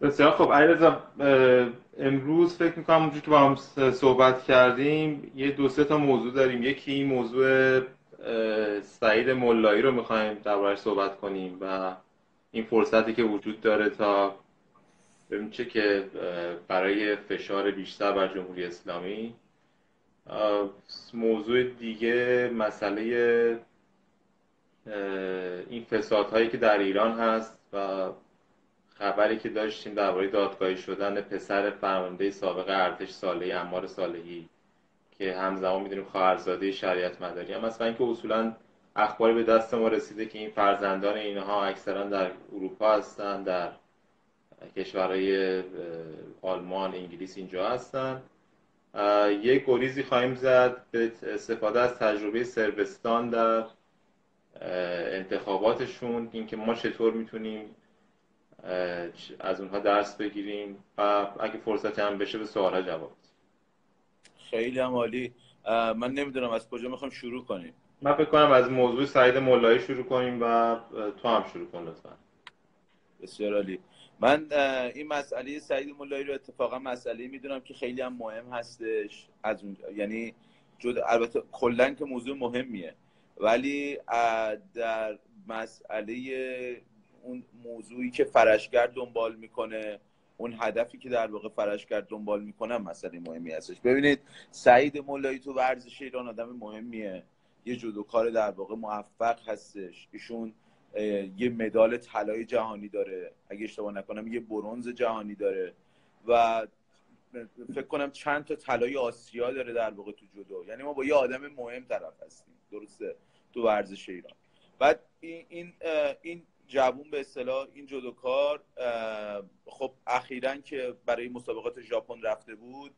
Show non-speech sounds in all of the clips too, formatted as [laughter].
بسیار خب علیرضا امروز فکر می‌کنم اونجور که با هم صحبت کردیم یه دو سه تا موضوع داریم. یکی این موضوع سعید مولایی رو می‌خوایم دربارش صحبت کنیم و این فرصتی که وجود داره تا ببین چه که برای فشار بیشتر بر جمهوری اسلامی. موضوع دیگه مسئله این فسادهایی که در ایران هست و خبری که داشتیم درباره دادگاهی شدن پسر فرمانده سابق ارتش صالحی امار صالحی که همزمان می‌دونیم خواهرزاده شریعت مداری هم و اینکه اصولا اخباری به دست ما رسیده که این فرزندان اینها اکثرا در اروپا هستن در کشورهای آلمان انگلیس اینجا هستن. یک گریزی خواهیم زد به استفاده از تجربه سربستان در انتخاباتشون اینکه ما چطور می‌تونیم از اونها درس بگیریم. و اگه فرصتی هم بشه به سوالها جواب خیلی هم عالی. من نمی‌دونم از کجا می‌خوام شروع کنیم. من فکر کنم از موضوع سعید مولایی شروع کنیم و تو هم شروع کن لطفا. بسیار عالی. من این مسئله سعید مولایی رو اتفاقا مسئله می‌دونم که خیلی هم مهم هستش. از اون یعنی جد البته کلا که موضوع مهمیه. ولی در مسئله اون موضوعی که فرشگر دنبال می‌کنه اون هدفی که در واقع فرشگر دنبال می‌کنه مسئله مهمی هستش. ببینید سعید مولایی تو ورزش ایران آدم مهمیه. یه جودوکار در واقع موفق هستش. ایشون یه مدال طلای جهانی داره. اگه اشتباه نکنم یه برونز جهانی داره. و فکر کنم چند تا طلای آسیا داره در واقع تو جودو یعنی ما با یه آدم مهم طرف هستیم. درسته؟ تو ورزش ایران. بعد این, این جوون به اصطلاح این جودوکار خب اخیرا که برای مسابقات ژاپن رفته بود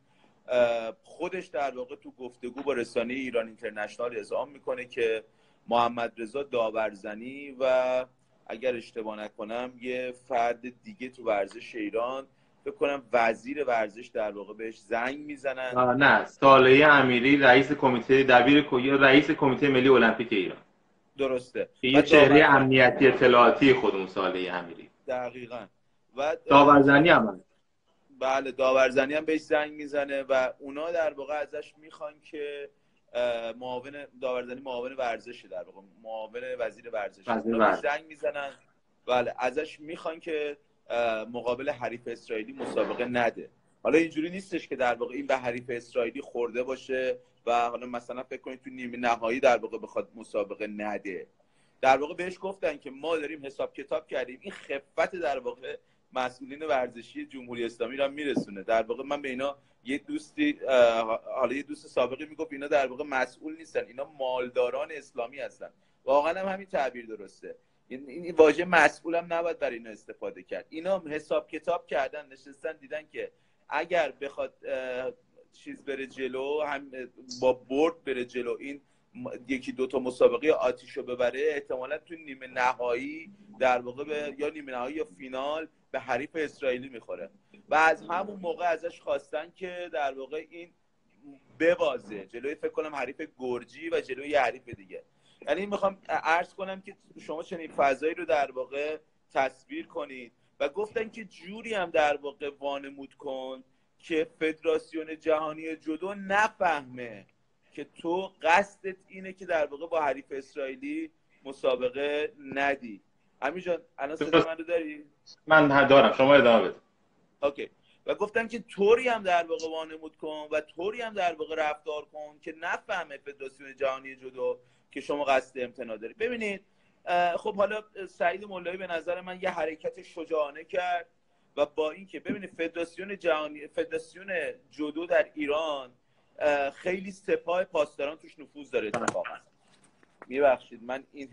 خودش در واقع تو گفتگو با رسانه ایران اینترنشنال اعلام می‌کنه که محمد رضا داورزنی و اگر اشتباه نکنم یه فرد دیگه تو ورزش ایران فکر کنم وزیر ورزش در واقع بهش زنگ می‌زنن. نه ساله امیری رئیس کمیته دبیر رئیس کمیته ملی المپیک ایران. درسته. یه چهره امنیتی اطلاعاتی خود اون ساله امیری. دقیقا. و داورزنی هم بله داورزنی هم بهش زنگ می‌زنه و اونا در واقع ازش می‌خوان که معاون داورزنی معاون ورزشی در واقع. معاون وزیر ورزش. زنگ می‌زنن. بله ازش می‌خوان که مقابل حریف اسرائیلی مسابقه نده. حالا اینجوری نیستش که در واقع این به حریف اسرائیلی خورده باشه. و حالا مثلا فکر کنید تو نیمه نهایی در واقع بخواد مسابقه نده. در واقع بهش گفتن که ما داریم حساب کتاب کردیم. این خفت در واقع مسئولین ورزشی جمهوری اسلامی را میرسونه. در واقع من به اینا یه دوستی حالا یه دوست سابقی می‌گفت اینا در واقع مسئول نیستن. اینا مالداران اسلامی هستن. واقعا هم همین تعبیر درسته. این واژه مسئول هم نباید برای اینا استفاده کرد. اینا حساب کتاب کردن نشستن دیدن که اگر بخواد چیز بره جلو هم با برد بره جلو. این یکی دو تا مسابقه آتیش رو ببره احتمالا تو نیمه نهایی در واقع به یا نیمه نهایی یا فینال به حریف اسرائیلی می‌خوره. و از همون موقع ازش خواستن که در واقع این ببازه. جلوی فکر کنم حریف گرجی و جلوی یه حریف دیگه. یعنی می‌خوام عرض کنم که شما چنین فضایی رو در واقع تصویر کنید. و گفتن که جوری هم در واقع وانمود کن که فدراسیون جهانی جدو نفهمه که تو قصدت اینه که در واقع با حریف اسرائیلی مسابقه ندی. همین جان الان صدا من رو داری؟ من دارم. شما ادامه بده. اوکی. و گفتم که طوری هم در واقع وانمود کن و طوری هم در واقع رفتار کن که نفهمه فدراسیون جهانی جدو که شما قصد امتناع داری. ببینید خب حالا سعید مولایی به نظر من یه حرکت شجاعانه کرد. و با اینکه ببینید فدراسیون جهانی فدراسیون جودو در ایران خیلی سپاه پاسداران توش نفوذ داره اتفاقا. میبخشید من این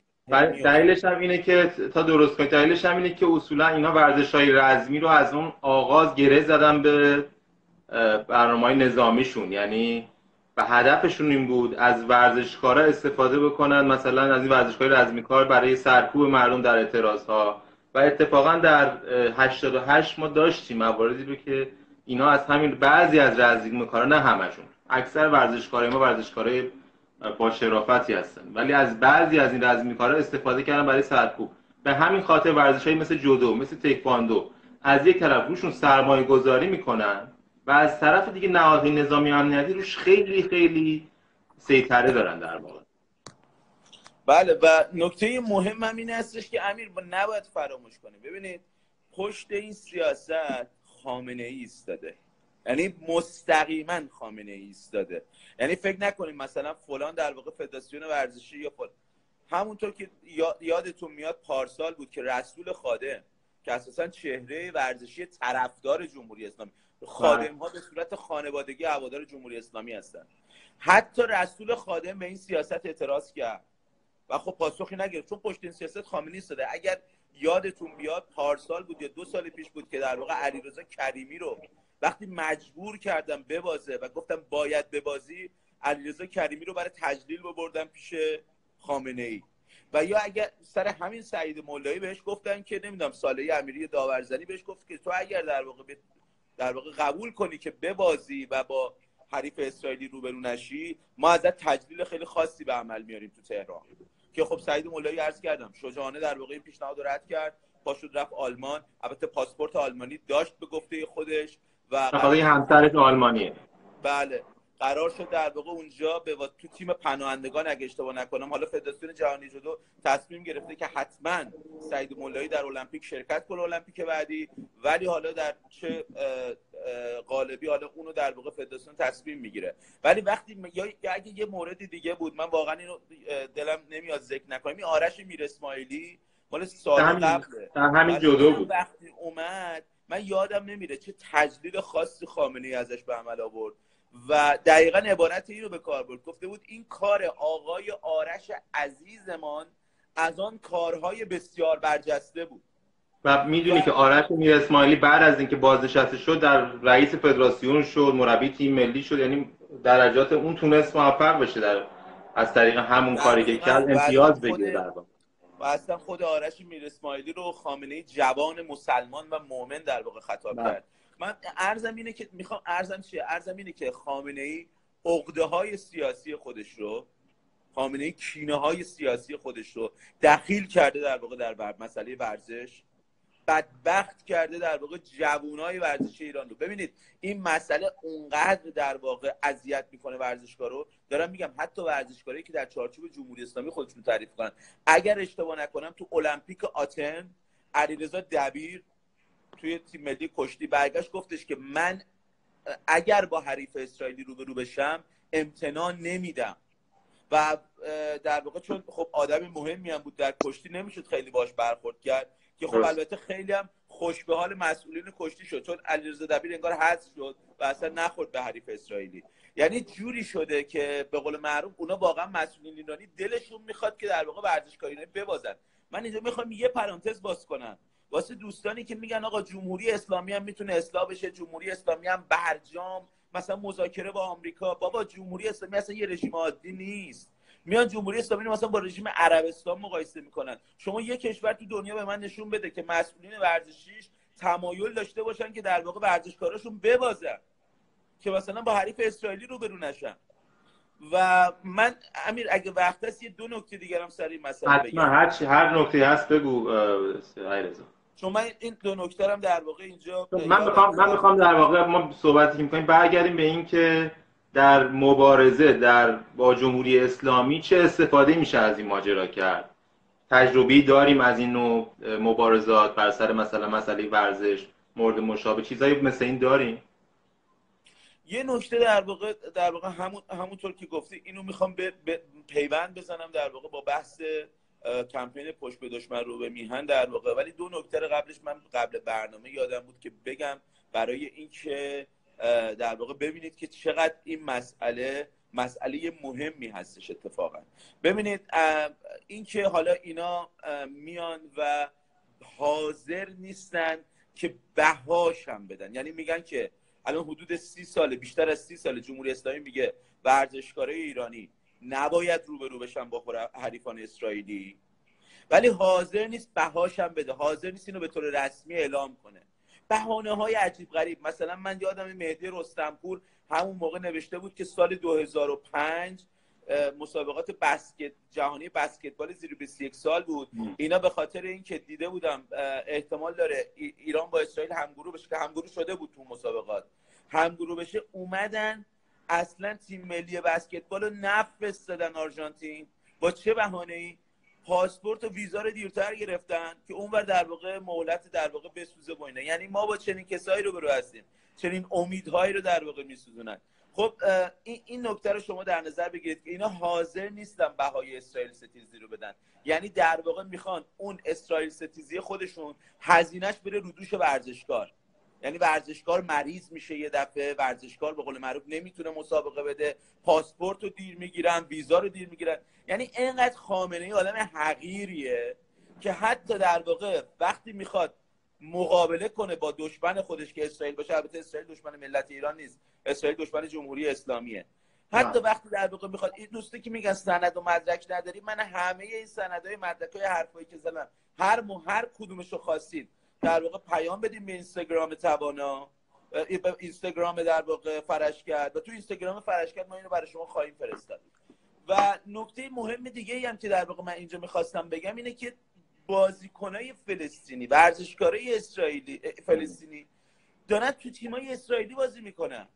دلیلش هم اینه که تا درست کنید دلیلش هم اینه که اصولا اینا ورزش های رزمی رو از اون آغاز گره زدن به برنامه های نظامیشون. یعنی و هدفشون این بود از ورزشکارا استفاده بکنن مثلا از این ورزشکار رزمی کار برای سرکوب مردم در اعتراض ها و اتفاقا در 88 ما داشتیم مواردی رو که اینا از همین بعضی از رزمی کارا نه همشون. اکثر ورزشکارای ما ورزشکارای با شرافتی هستن. ولی از بعضی از این رزمی کارا استفاده کردن برای سرکوب. به همین خاطر ورزشهایی مثل جودو مثل تکواندو از یک طرف روشون سرمایه گذاری می‌کنن و از طرف دیگه نهادهای نظامی امنیتی روش خیلی خیلی سیطره دارن در واقع. بله و نکته مهم هم این هستش که امیر با نباید فراموش کنیم ببینید پشت این سیاست خامنه ای ایستاده. یعنی مستقیما خامنه ای ایستاده. یعنی فکر نکنیم مثلا فلان در واقع فدراسیون ورزشی یا فلان. همونطور که یادتون میاد پارسال بود که رسول خادم که اساسا چهره ورزشی طرفدار جمهوری اسلامی. خادم ها به صورت خانوادگی هوادار جمهوری اسلامی هستن. حتی رسول خادم به این سیاست اعتراض کرد. و خب پاسخی نگرفت. چون پشت این سیاست خامنه‌ای ایستاده اگر یادتون بیاد پارسال بود یا دو سال پیش بود که در واقع علیرضا کریمی رو وقتی مجبور کردم ببازه و گفتم باید ببازی علیرضا کریمی رو برای تجلیل بردم پیش خامنه ای. و یا اگر سر همین سعید مولایی بهش گفتن که نمی‌دونم ساله امیری داورزنی بهش گفت که تو اگر در واقع در واقع قبول کنی که ببازی و با حریف اسرائیلی روبرو نشی ما ازت تجلیل خیلی خاصی به عمل میاریم تو تهران. که خب سعید مولایی عرض کردم شجاعانه در واقع پیشنهاد رد کرد پاشد رفت آلمان. البته پاسپورت آلمانی داشت به گفته خودش و همسرش آلمانیه. بله. قرار شد در واقع اونجا به تو تیم پناهندگان اگه اشتباه نکنم حالا فدراسیون جهانی جودو تصمیم گرفته که حتما سعید مولایی در المپیک شرکت کنه المپیک بعدی ولی حالا در چه قالبی حالا اونو در واقع فدراسیون تصمیم می‌گیره. ولی وقتی یا اگه یه مورد دیگه بود من واقعا اینو دلم نمیاد ذکر نکنم. این آرش میر اسماعیلی مال سال قبله. همین جودو بود. وقتی اومد من یادم نمیره چه تجلیل خاصی خامنه‌ای ازش به عمل آورد. و دقیقا عبارت این رو به کار برد. گفته بود این کار آقای آرش عزیزمان از آن کارهای بسیار برجسته بود. و می‌دونی که آرش میر اسماعیلی بعد از اینکه بازنشسته شد در رئیس فدراسیون شد مربی تیم ملی شد یعنی درجات اون تونست موفق بشه در از طریق همون کاری که کرد امتیاز بگیره در و اصلا خود آرش میر اسماعیلی رو خامنه جوان مسلمان و مؤمن در واقع خطاب بله. کرد. من ارزم اینه که می‌خوام ارزم چیه؟ ارزم اینه که خامنه ای عقده های سیاسی خودش رو خامنه ای کینه های سیاسی خودش رو دخیل کرده در واقع در مسئله ورزش. بدبخت کرده در واقع جوانای ورزش ایران رو. ببینید این مسئله اونقدر در واقع اذیت می‌کنه ورزشکار رو دارم میگم حتی ورزشکاری که در چارچوب جمهوری اسلامی خودشون تعریف کنن اگر اشتباه نکنم تو المپیک آتن علیرضا دبیر توی تیم ملی کشتی برگشت گفتش که من اگر با حریف اسرائیلی روبرو بشم امتنان نمیدم. و در واقع چون خب آدم مهمی هم بود در کشتی نمی‌شد خیلی باش برخورد کرد که خب البته خیلی هم خوش به حال مسئولین کشتی شد. چون علیرضا دبیر انگار حذف شد و اصلا نخورد به حریف اسرائیلی. یعنی جوری شده که به قول معروف اونا واقعا مسئولین ایرانی دلشون می‌خواد که در واقع ورزشکاری ببازن. من اینجا می‌خوام یه پرانتز باز کنم. واسه دوستانی که میگن آقا جمهوری اسلامی هم می‌تونه اصلاح بشه جمهوری اسلامی هم برجام مثلا مذاکره با آمریکا. بابا جمهوری اسلامی اصلا یه رژیم عادی نیست. میان جمهوری اسلامی رو مثلا با رژیم عربستان مقایسه می‌کنن. شما یه کشور تو دنیا به من نشون بده که مسئولین ورزشیش تمایل داشته باشن که در واقع ورزشکاراشون ببازن. که مثلا با حریف اسرائیلی رو برو نشن. و من امیر اگه وقت هست یه دو نکته دیگر هم سر این مسئله بگم. هر هر نکته هست بگو چون من این دو نکته هم در واقع اینجا من می‌خوام من می‌خوام در واقع ما صحبتی می‌کنیم برگردیم به این که در مبارزه در با جمهوری اسلامی چه استفاده میشه از این ماجرا کرد؟ تجربی داریم از این نوع مبارزات بر سر مثلا مسئله ورزش مورد مشابه چیزایی مثل این داریم؟ یه نکته در واقع در واقع همون همونطور که گفتی اینو می‌خوام به پیوند بزنم در واقع با بحث کمپین پشت به دشمن رو به میهن در واقع. ولی دو نکته قبلش من قبل برنامه یادم بود که بگم برای اینکه در واقع ببینید که چقدر این مسئله مسئله مهمی هستش اتفاقا. ببینید اینکه حالا اینا میان و حاضر نیستن که بهاش بدن. یعنی میگن که الان حدود سی ساله بیشتر از سی ساله جمهوری اسلامی میگه ورزشکارای ایرانی نباید روبرو بشن با حریفان اسرائیلی. ولی حاضر نیست بهاشم بده. حاضر نیست اینو به طور رسمی اعلام کنه. بهانه های عجیب غریب. مثلا من یادم مهدی رستمپور همون موقع نوشته بود که سال 2005 مسابقات بسکت جهانی بسکتبال زیر 21 سال بود. اینا به خاطر اینکه دیده بودم احتمال داره ایران با اسرائیل همگروه بشه که همگروه شده بود تو مسابقات. همگروه بشه اومدن اصلا تیم ملی بسکتبال رو نفرستادن آرژانتین. با چه بهانه ای پاسپورت و ویزا رو دیرتر گرفتن که اونور در واقع مهلت در واقع بسوزه با یعنی ما با چنین کسایی رو برو هستیم. چنین امیدهایی رو در واقع میسوزونن. خب این این نکته رو شما در نظر بگیرید که اینا حاضر نیستن بهای اسرائیل ستیزی رو بدن. یعنی در واقع می‌خوان اون اسرائیل ستیزی خودشون هزینهش بره رو دوش ورزشکار. یعنی ورزشکار مریض میشه یه دفعه ورزشکار به قول معروف نمی‌تونه مسابقه بده. پاسپورت رو دیر می‌گیرن ویزا رو دیر می‌گیرن. یعنی اینقدر خامنه ای آدم حقیریه که حتی در واقع وقتی می‌خواد مقابله کنه با دشمن خودش که اسرائیل باشه البته اسرائیل دشمن ملت ایران نیست. اسرائیل دشمن جمهوری اسلامیه. حتی وقتی در واقع می‌خواد این دوستی که میگن سند و مدرک نداری من همه این سندهای مدرک های حرفایی که زدم هر مو هر کدومش رو خواستید در واقع پیام بدیم به اینستاگرام توانا اینستاگرام در واقع فرش کرد و تو اینستاگرام فرش کرد ما اینو برای شما خواهیم فرستاد. و نکته مهم دیگه ای هم که در واقع من اینجا می‌خواستم بگم اینه که بازیکنای فلسطینی ورزشکارای اسرائیلی فلسطینی دارن تو تیمای اسرائیلی بازی می‌کنن.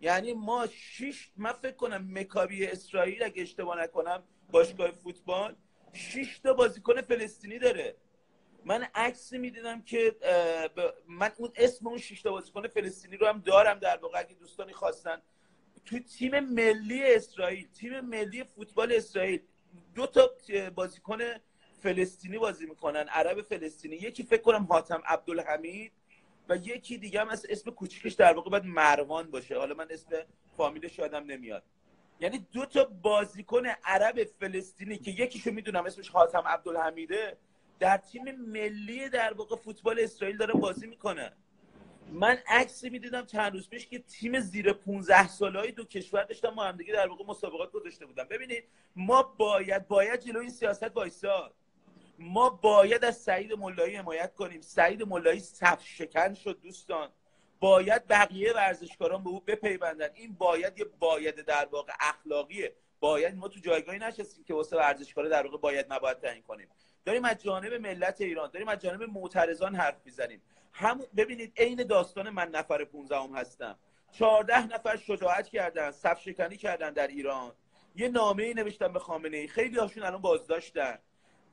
یعنی ما شش من فکر کنم مکابی اسرائیل اگه اشتباه نکنم باشگاه فوتبال شش تا بازیکن فلسطینی داره. من عکسی می‌دیدم که من اون اسم اون شش تا بازیکن فلسطینی رو هم دارم در واقع اگه دوستانی خواستن. تو تیم ملی اسرائیل تیم ملی فوتبال اسرائیل دو تا بازیکن فلسطینی بازی می‌کنن عرب فلسطینی. یکی فکر کنم حاتم عبدالحمید و یکی دیگه هم از اسم کوچیکش در واقع باید مروان باشه. حالا من اسم فامیلش یادم نمیاد. یعنی دو تا بازیکن عرب فلسطینی که یکیشو می‌دونم اسمش حاتم عبدالحمیده در تیم ملی در واقع فوتبال اسرائیل داره بازی می‌کنه. من عکسی می‌دیدم چند روز پیش که تیم زیر 15 های دو کشور داشتن ما هم دیگه در واقع مسابقات گذاشته بودن. ببینید ما باید باید جلوی این سیاست وایساد ما باید از سعید ملایی حمایت کنیم. سعید ملایی صف شکن شد دوستان. باید بقیه ورزشکاران به او بپیوندن. این باید یه باید در واقع اخلاقیه. باید ما تو جایگاهی نشستیم که واسه ورزشکارا در واقع باید نباید تعیین کنیم. داریم از جانب ملت ایران داریم از جانب معترضان حرف می‌زنیم. هم ببینید عین داستان من نفر 15 هم هستم. 14 نفر شجاعت کردن صف شکنی کردن در ایران. یه نامه ای نوشتن به خامنه ای. خیلی هاشون الان بازداشتن.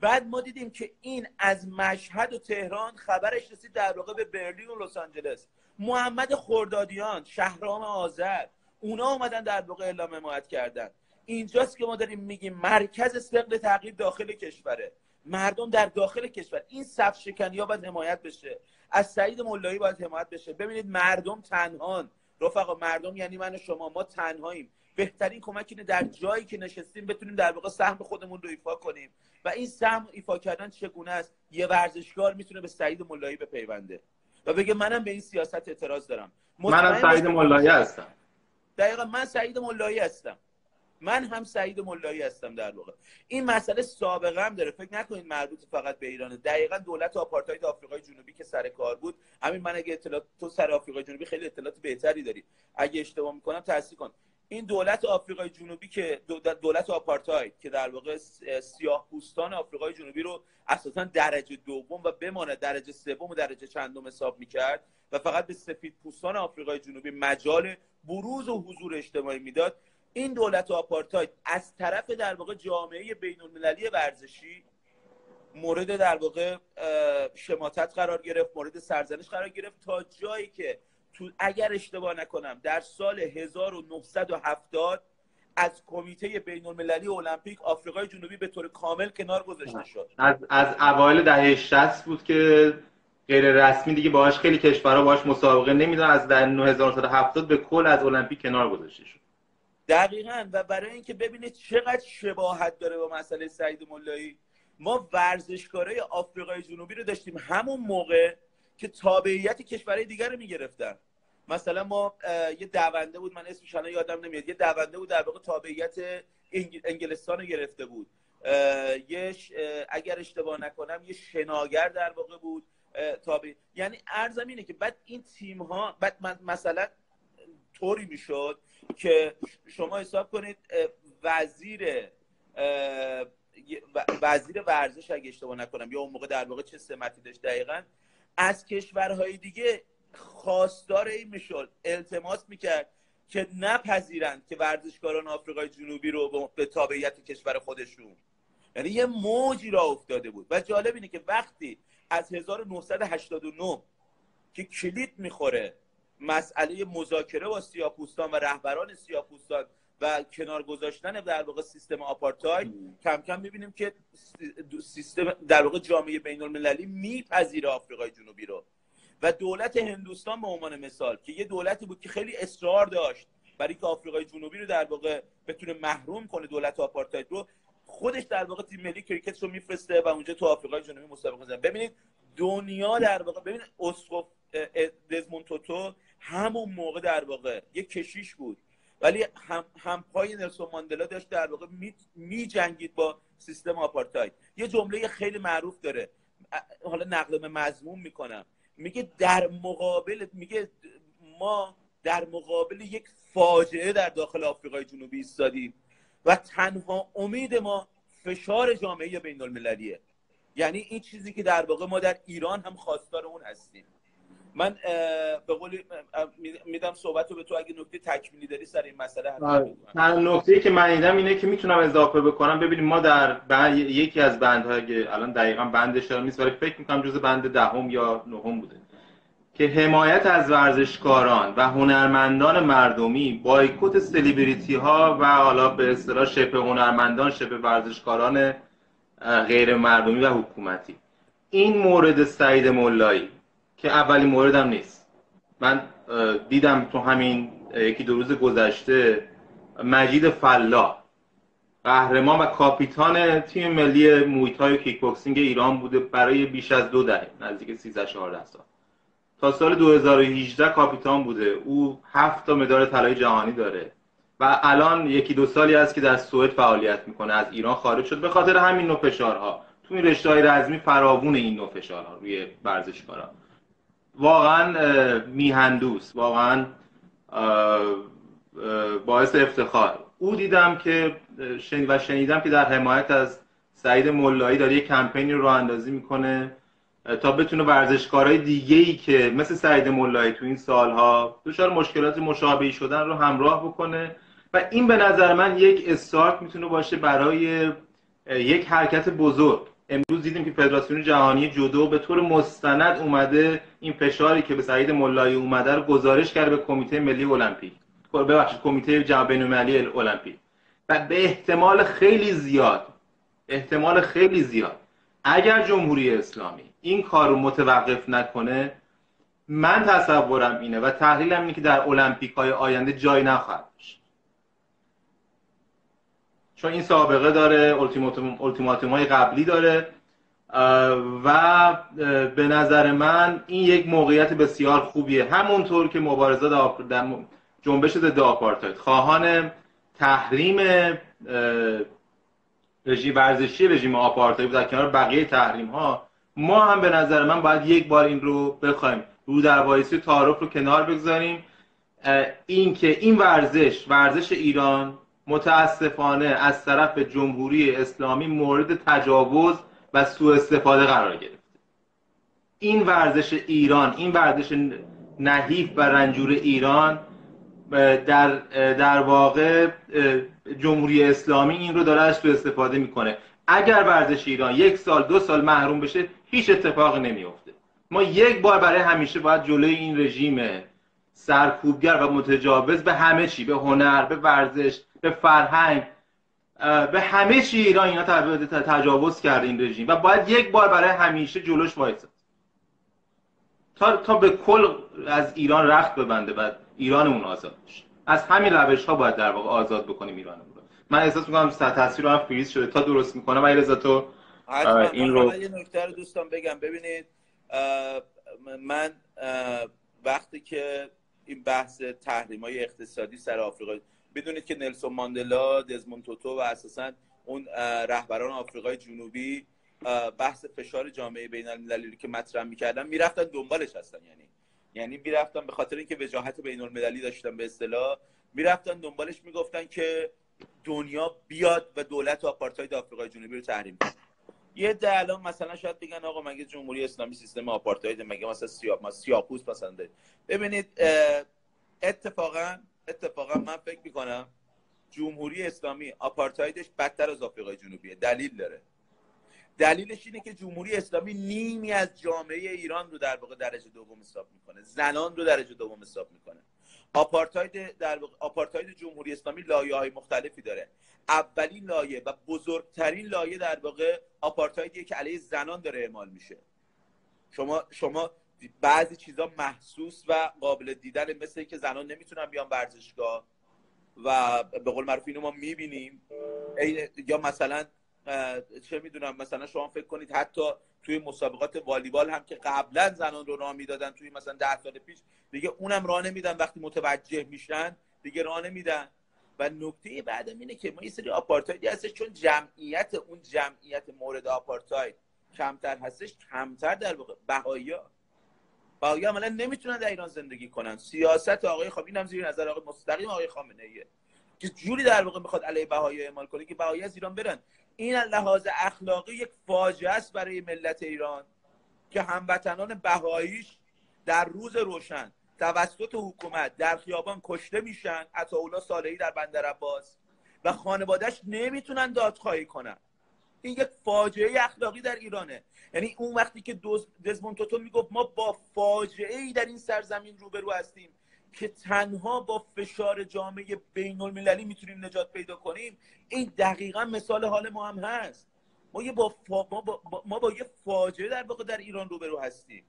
بعد ما دیدیم که این از مشهد و تهران خبرش رسید در واقع به برلین و لس آنجلس. محمد خردادیان شهرام آذر اونا اومدن در واقع اعلام حمایت کردن. اینجاست که ما داریم میگیم مرکز سقل تغییر داخل کشوره. مردم در داخل کشور. این صف شکنی ها باید حمایت بشه. از سعید ملایی باید حمایت بشه. ببینید مردم تنهان. رفقا مردم یعنی من و شما. ما تنهاییم. بهترین کمک اینه در جایی که نشستیم بتونیم در واقع سهم خودمون رو ایفا کنیم. و این سهم ایفا کردن چگونه است؟ یه ورزشکار می‌تونه به سعید ملایی بپیونده. و بگه منم به این سیاست اعتراض دارم. منم سعید ملایی هستم. دقیقا من سعید ملایی هستم. من هم سعید ملایی هستم در واقع. این مسئله سابقه هم داره. فکر نکنید مربوط فقط به ایرانه. دقیقا دولت آپارتاید آفریقای جنوبی که سر کار بود. همین من اگه اطلاعات تو سر آفریقای جنوبی خیلی اطلاعات بهتری داری. اگه اشتباه می‌کنم تصحیح کن. این دولت آفریقای جنوبی که دولت آپارتاید که در واقع سیاه پوستان آفریقای جنوبی رو اساسا درجه دوم و بماند درجه سوم و درجه چندم حساب می‌کرد و فقط به سفید پوستان آفریقای جنوبی مجال بروز و حضور اجتماعی می‌داد. این دولت آپارتاید از طرف در واقع جامعه بین المللی ورزشی مورد در واقع شماتت قرار گرفت مورد سرزنش قرار گرفت تا جایی که تو اگر اشتباه نکنم در سال 1970 از کمیته بین المللی المپیک آفریقای جنوبی به طور کامل کنار گذاشته شد. از از اوایل دهه 60 بود که غیر رسمی دیگه باهاش خیلی کشورها باهاش مسابقه نمیدن از در 1970 به کل از المپیک کنار گذاشته شد. دقیقا. و برای اینکه ببینید چقدر شباهت داره با مسئله سعید ملایی. ما ورزشکارای آفریقای جنوبی رو داشتیم همون موقع که تابعیت کشورهای دیگر رو می‌گرفتن. مثلا ما یه دونده بود من اسمش الان یادم نمیاد. یه دونده بود در واقع تابعیت انگلستان رو گرفته بود. یه اگر اشتباه نکنم یه شناگر در واقع بود. تابع یعنی ارزم اینه که بعد این تیم ها بعد مثلا طوری می‌شد که شما حساب کنید وزیر وزیر ورزش اگه اشتباه نکنم یا اون موقع در واقع چه سمتی داشت دقیقا از کشورهای دیگه خواستار این می‌شد التماس می‌کرد که نپذیرند که ورزشکاران آفریقای جنوبی رو به تابعیت کشور خودشون. یعنی یه موجی را افتاده بود. و جالب اینه که وقتی از 1989 که کلید می‌خوره مسئله مذاکره با سیاپوستان و رهبران سیاپوستان و کنار گذاشتن در واقع سیستم آپارتاید کم کم می‌بینیم که سیستم در واقع جامعه بین المللی میپذیره آفریقای جنوبی رو. و دولت هندوستان به عنوان مثال که یه دولتی بود که خیلی اصرار داشت برای که آفریقای جنوبی رو در واقع بتونه محروم کنه دولت آپارتاید رو خودش در واقع تیم ملی کریکت رو میفرسته و اونجا تو آفریقای جنوبی مسابقه می‌زنه ببینید دنیا در واقع ببینید اسقف دزموند توتو همون موقع در واقع یه کشیش بود. ولی هم, هم پای نلسون ماندلا داشت در واقع می, جنگید با سیستم آپارتاید. یه جمله خیلی معروف داره. حالا نقل به مضمون می‌کنم. میگه در مقابل میگه ما در مقابل یک فاجعه در داخل آفریقای جنوبی ایستادیم و تنها امید ما فشار جامعه بین المللیه. یعنی این چیزی که در واقع ما در ایران هم خواستار اون هستیم. من به قولی میدم صحبت رو به تو اگه نکته تکمیلی داری سر این مسئله آره. نکته که من دیدم اینه که می‌تونم اضافه بکنم. ببینیم ما در بند یکی از بندهای الان دقیقا بندش نیست ولی فکر می‌کنم جز بند دهم یا نهم بوده که حمایت از ورزشکاران و هنرمندان مردمی بایکوت سلیبریتی ها و حالا به اصطلاح شبه هنرمندان شبه ورزشکاران غیر مردمی و حکومتی. این مورد سعید مولایی که اولین موردم نیست. من دیدم تو همین یکی دو روز گذشته مجید فلا قهرمان و کاپیتان تیم ملی مویتای کیک بوکسینگ ایران بوده برای بیش از دو دهه نزدیک 13 14 سال. تا سال 2018 کاپیتان بوده. او هفت تا مدال طلای جهانی داره. و الان یکی دو سالی است که در سوئد فعالیت می‌کنه. از ایران خارج شد. به خاطر همین نوع فشارها. تو این رشته های رزمی فراوون این نوع فشارها روی ورزشکاران واقعا میهندوس واقعا باعث افتخار. او دیدم که و شنیدم که در حمایت از سعید مولایی داره یه کمپینی رو اندازی می‌کنه تا بتونه ورزشکارهای دیگه ای که مثل سعید مولایی تو این سالها دچار مشکلات مشابهی شدن رو همراه بکنه. و این به نظر من یک استارت می‌تونه باشه برای یک حرکت بزرگ. امروز دیدیم که فدراسیون جهانی جودو به طور مستند اومده این فشاری که به سعید مولایی اومده رو گزارش کرده به کمیته ملی المپیک. ببخشید کمیته جهانی ملی المپیک. و به احتمال خیلی زیاد احتمال خیلی زیاد اگر جمهوری اسلامی این کار رو متوقف نکنه من تصورم اینه و تحلیلم اینه که در المپیک های آینده جای نخواهد چون این سابقه داره التیماتوم های قبلی داره. و به نظر من این یک موقعیت بسیار خوبیه. همونطور که مبارزه در جنبش ضد آپارتاید. خواهان تحریم رژیم ورزشی رژیم آپارتاید در کنار بقیه تحریم ها ما هم به نظر من باید یک بار این رو بخوایم. رو در وایسی تعارف رو کنار بگذاریم. این که این ورزش ورزش ایران متاسفانه از طرف جمهوری اسلامی مورد تجاوز و سوء استفاده قرار گرفته این ورزش ایران این ورزش نحیف و رنجور ایران در در واقع جمهوری اسلامی این رو داره از سوء استفاده می‌کنه. اگر ورزش ایران یک سال دو سال محروم بشه هیچ اتفاقی نمیفته ما یک بار برای همیشه باید جلوی این رژیم سرکوبگر و متجاوز به همه چی به هنر به ورزش به فرهنگ به همه چی ایران اینا تجاوز کرده این رژیم و باید یک بار برای همیشه جلوش وایساد تا تا به کل از ایران رخت ببنده و ایرانمون آزاد بشه. از همین روش ها باید در واقع آزاد بکنیم ایرانمون رو. من احساس می‌کنم تصویر هم فریز شده. تا درست می‌کنم و تو این رو یه نکته رو دوستان بگم. ببینید من وقتی که این بحث تحریم های اقتصادی سر آفریقا بدونید که نلسون ماندلا دزموند توتو و اساسا اون رهبران آفریقای جنوبی بحث فشار جامعه بین المللی که مطرح می‌کردن می‌رفتن دنبالش هستن. یعنی یعنی می‌رفتن به خاطر اینکه وجاهت بین المللی داشتن به اصطلاح می‌رفتن دنبالش می‌گفتن که دنیا بیاد و دولت آپارتاید آفریقای جنوبی رو تحریم کنه. یه ده الان مثلا شاید بگن آقا مگه جمهوری اسلامی سیستم آپارتاید مگه مثلا سیاه ما سیاپوس مثلا ببینید اتفاقا اتفاقا من فکر می‌کنم جمهوری اسلامی آپارتایدش بدتر از آفریقای جنوبیه. دلیل داره. دلیلش اینه که جمهوری اسلامی نیمی از جامعه ایران رو در واقع درجه دوم حساب می‌کنه. زنان رو درجه دوم حساب می‌کنه. آپارتاید در آپارتاید جمهوری اسلامی لایه های مختلفی داره. اولین لایه و بزرگترین لایه در واقع آپارتایدیه که علیه زنان داره اعمال میشه. شما شما بعضی چیزا محسوس و قابل دیدن مثل که زنان نمی‌تونن بیان ورزشگاه و به قول معروف اینو ما می‌بینیم. یا مثلا چه می‌دونم مثلا شما فکر کنید حتی توی مسابقات والیبال هم که قبلا زنان رو راه می‌دادن توی مثلا ده سال پیش دیگه اونم راه نمیدن. وقتی متوجه میشن دیگه راه نمیدن. و نکته بعدم اینه که ما یه سری آپارتایدی هستش چون جمعیت اون جمعیت مورد آپارتاید کمتر هستش کمتر در واقع بهایی بهایی عملا نمی‌تونن در ایران زندگی کنن؟ سیاست آقای خامنه‌ای اینم زیر نظر آقای مستقیم آقای خامنه ایه که جوری در واقع می‌خواد علیه بهایی اعمال کنه که بهایی از ایران برن. این لحاظ اخلاقی یک فاجعه است برای ملت ایران که هموطنان بهاییش در روز روشن توسط حکومت در خیابان کشته میشن عطاولا صالحی در بندر عباس و خانوادهش نمی‌تونن دادخواهی کنن. این یک فاجعه اخلاقی در ایرانه. یعنی اون وقتی که دزمون توتو می‌گفت ما با فاجعه ای در این سرزمین روبرو هستیم که تنها با فشار جامعه بین المللی می‌تونیم نجات پیدا کنیم این دقیقا مثال حال ما هم هست. ما, یه با, ما, با... ما با یه فاجعه در واقع در ایران روبرو هستیم.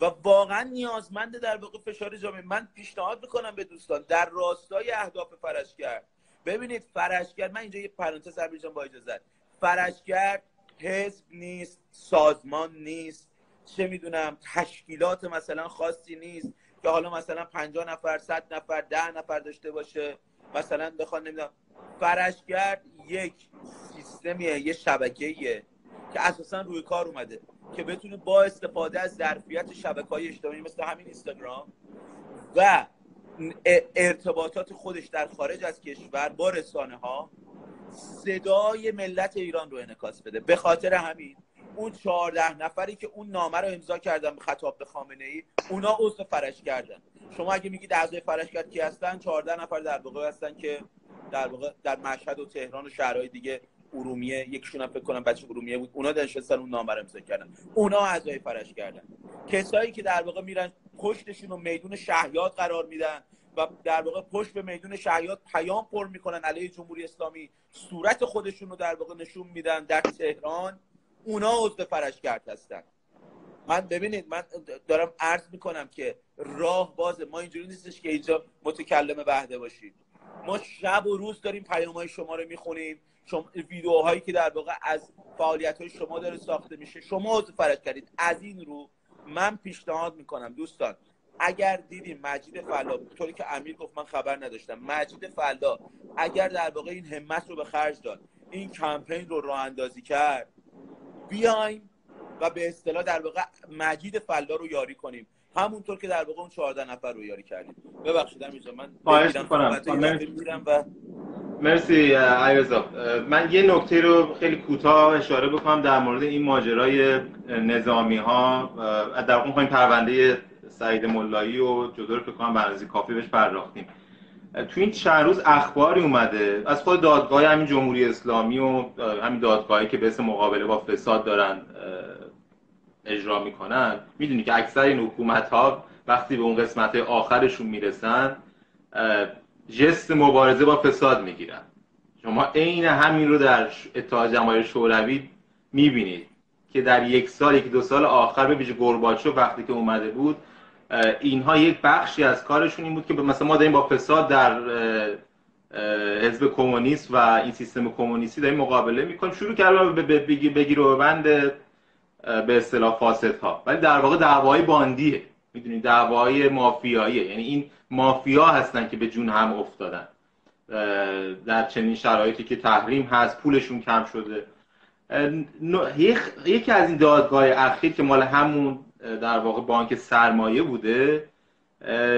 و واقعا نیازمنده در واقع فشار جامعه. من پیشنهاد می‌کنم به دوستان در راستای اهداف فرشگر ببینید فرشگر من اینجا یه پرانتز جان با اجازه فرشگر حزب نیست سازمان نیست. چه می‌دونم تشکیلات مثلا خاصی نیست که حالا مثلا 50 نفر 100 نفر 10 نفر داشته باشه. مثلا بخوان نمی‌دونم فرشگر یک سیستمیه یه شبکه‌ایه که اساسا روی کار اومده که بتونه با استفاده از ظرفیت شبکه های اجتماعی مثل همین اینستاگرام و ارتباطات خودش در خارج از کشور با رسانه ها صدای ملت ایران رو انعکاس بده. به خاطر همین اون چهارده نفری که اون نامه رو امضا کردن خطاب به خامنه ای اونا عضو فرش کردن. شما اگه میگید اعضای فرش کرد کی هستن؟ چهارده نفر در واقع هستن که در واقع در مشهد و تهران و شهرهای دیگه ارومیه یکشون هم فکر کنم بچه ارومیه بود اونا نشستن اون نامه رو امضا کردن. اونا اعضای فرش کردن. کسایی که در واقع میرن پشتشون رو میدون شهیات قرار میدن و در واقع پشت به میدون شهیات پیام پر می‌کنن علیه جمهوری اسلامی صورت خودشون رو در واقع نشون میدن در تهران. اونا عضو فرشگرد هستن. من ببینید من دارم عرض می‌کنم که راه بازه ما اینجوری نیستش که اینجا متکلم وحده باشید. ما شب و روز داریم پیام های شما رو می‌خونیم. شما ویدیوهایی که در واقع از فعالیت های شما داره ساخته میشه. شما عضو فرش کردید از این رو من پیشنهاد می‌کنم دوستان. اگر دیدیم مجید فلا طوری که امیر گفت من خبر نداشتم. مجید فلا اگر در واقع این همت رو به خرج داد این کمپین رو راه اندازی کرد بیایم و به اصطلاح در واقع مجید فلا رو یاری کنیم. همونطور که در واقع اون 14 نفر رو یاری کردیم. ببخشید اینجا من خواهش می‌کنم. و مرسی علیرضا من یه نکته رو خیلی کوتاه اشاره بکنم در مورد این ماجرای نظامی ها در واقع پرونده سعید ملایی و جدا رو فکر کنم برنامه کافی بهش پرداختیم. تو این چند روز اخباری اومده. از خود دادگاه همین جمهوری اسلامی و همین دادگاهی که به اسم مقابله با فساد دارن اجرا می‌کنن. می‌دونی که اکثر این حکومت ها وقتی به اون قسمت آخرشون می‌رسن جست مبارزه با فساد می‌گیرن. شما عین همین رو در اتحاد جماهیر شوروی می‌بینید که در یک سال یک دو سال آخر به ویژه گورباچوف وقتی که اومده بود اینها یک بخشی از کارشون این بود که مثلا ما داریم با فساد در حزب کمونیست و این سیستم کمونیستی داریم مقابله می‌کنیم. شروع کردن به بگیر و بند به اصطلاح فاسد ها ولی در واقع دعوای باندیه. می‌دونید دعوای مافیاییه. یعنی این مافیا هستن که به جون هم افتادن. در چنین شرایطی که تحریم هست پولشون کم شده. یکی از این دادگاه اخیر که مال همون در واقع بانک سرمایه بوده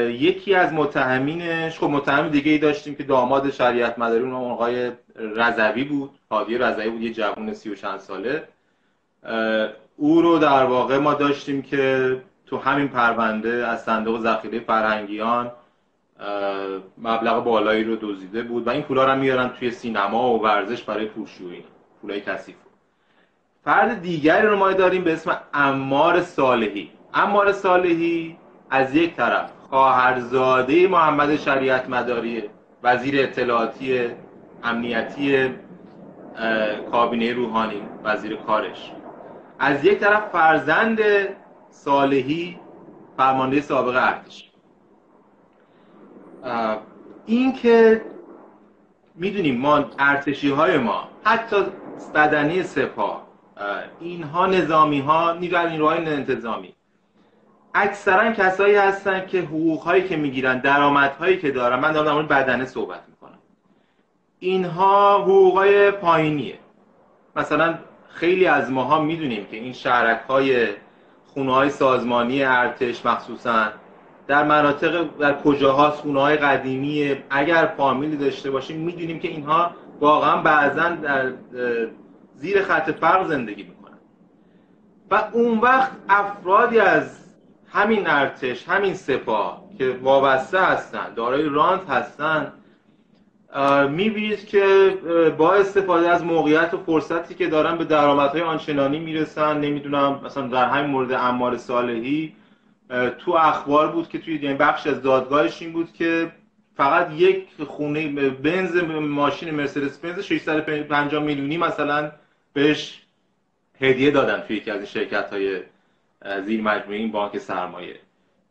یکی از متهمینش خب متهم دیگه ای داشتیم که داماد شریعت مداری اون آقای رضوی بود هادی رضوی بود یه جوان سی و چند ساله. او رو در واقع ما داشتیم که تو همین پرونده از صندوق ذخیره فرهنگیان مبلغ بالایی رو دزدیده بود و این پولا رو میارن توی سینما و ورزش برای پولشویی پولای کثیف. فرد دیگری رو ما داریم به اسم امار صالحی. امار صالحی از یک طرف خواهرزاده محمد شریعت مداری وزیر اطلاعاتی امنیتی کابینه روحانی وزیر کارش. از یک طرف فرزند صالحی فرمانده سابق ارتش. این که می‌دونیم ما ارتشی های ما حتی بدنی سپاه اینها نظامی ها نیروهای انتظامی. اکثرا کسایی هستن که حقوق هایی که می‌گیرن درآمد هایی که دارن من دارم در بدنه صحبت می‌کنم. اینها حقوق های پایینیه. مثلا خیلی از ماها می‌دونیم که این شهرک های خونه های سازمانی ارتش مخصوصا در مناطق در کجاهاست خونه های قدیمی اگر فامیلی داشته باشیم می‌دونیم که اینها واقعا بعضا در زیر خط فرق زندگی می‌کنن. و اون وقت افرادی از همین ارتش همین سپاه که وابسته هستن دارای رانت هستن می‌بینید که با استفاده از موقعیت و فرصتی که دارن به درآمدهای آنچنانی می‌رسن نمی‌دونم مثلا در همین مورد امار صالحی تو اخبار بود که توی یعنی بخش از دادگاهش این بود که فقط یک خونه بنز ماشین مرسدس بنز 650 میلیونی مثلا بهش هدیه دادن توی یکی از شرکت های زیر مجموعه این بانک سرمایه.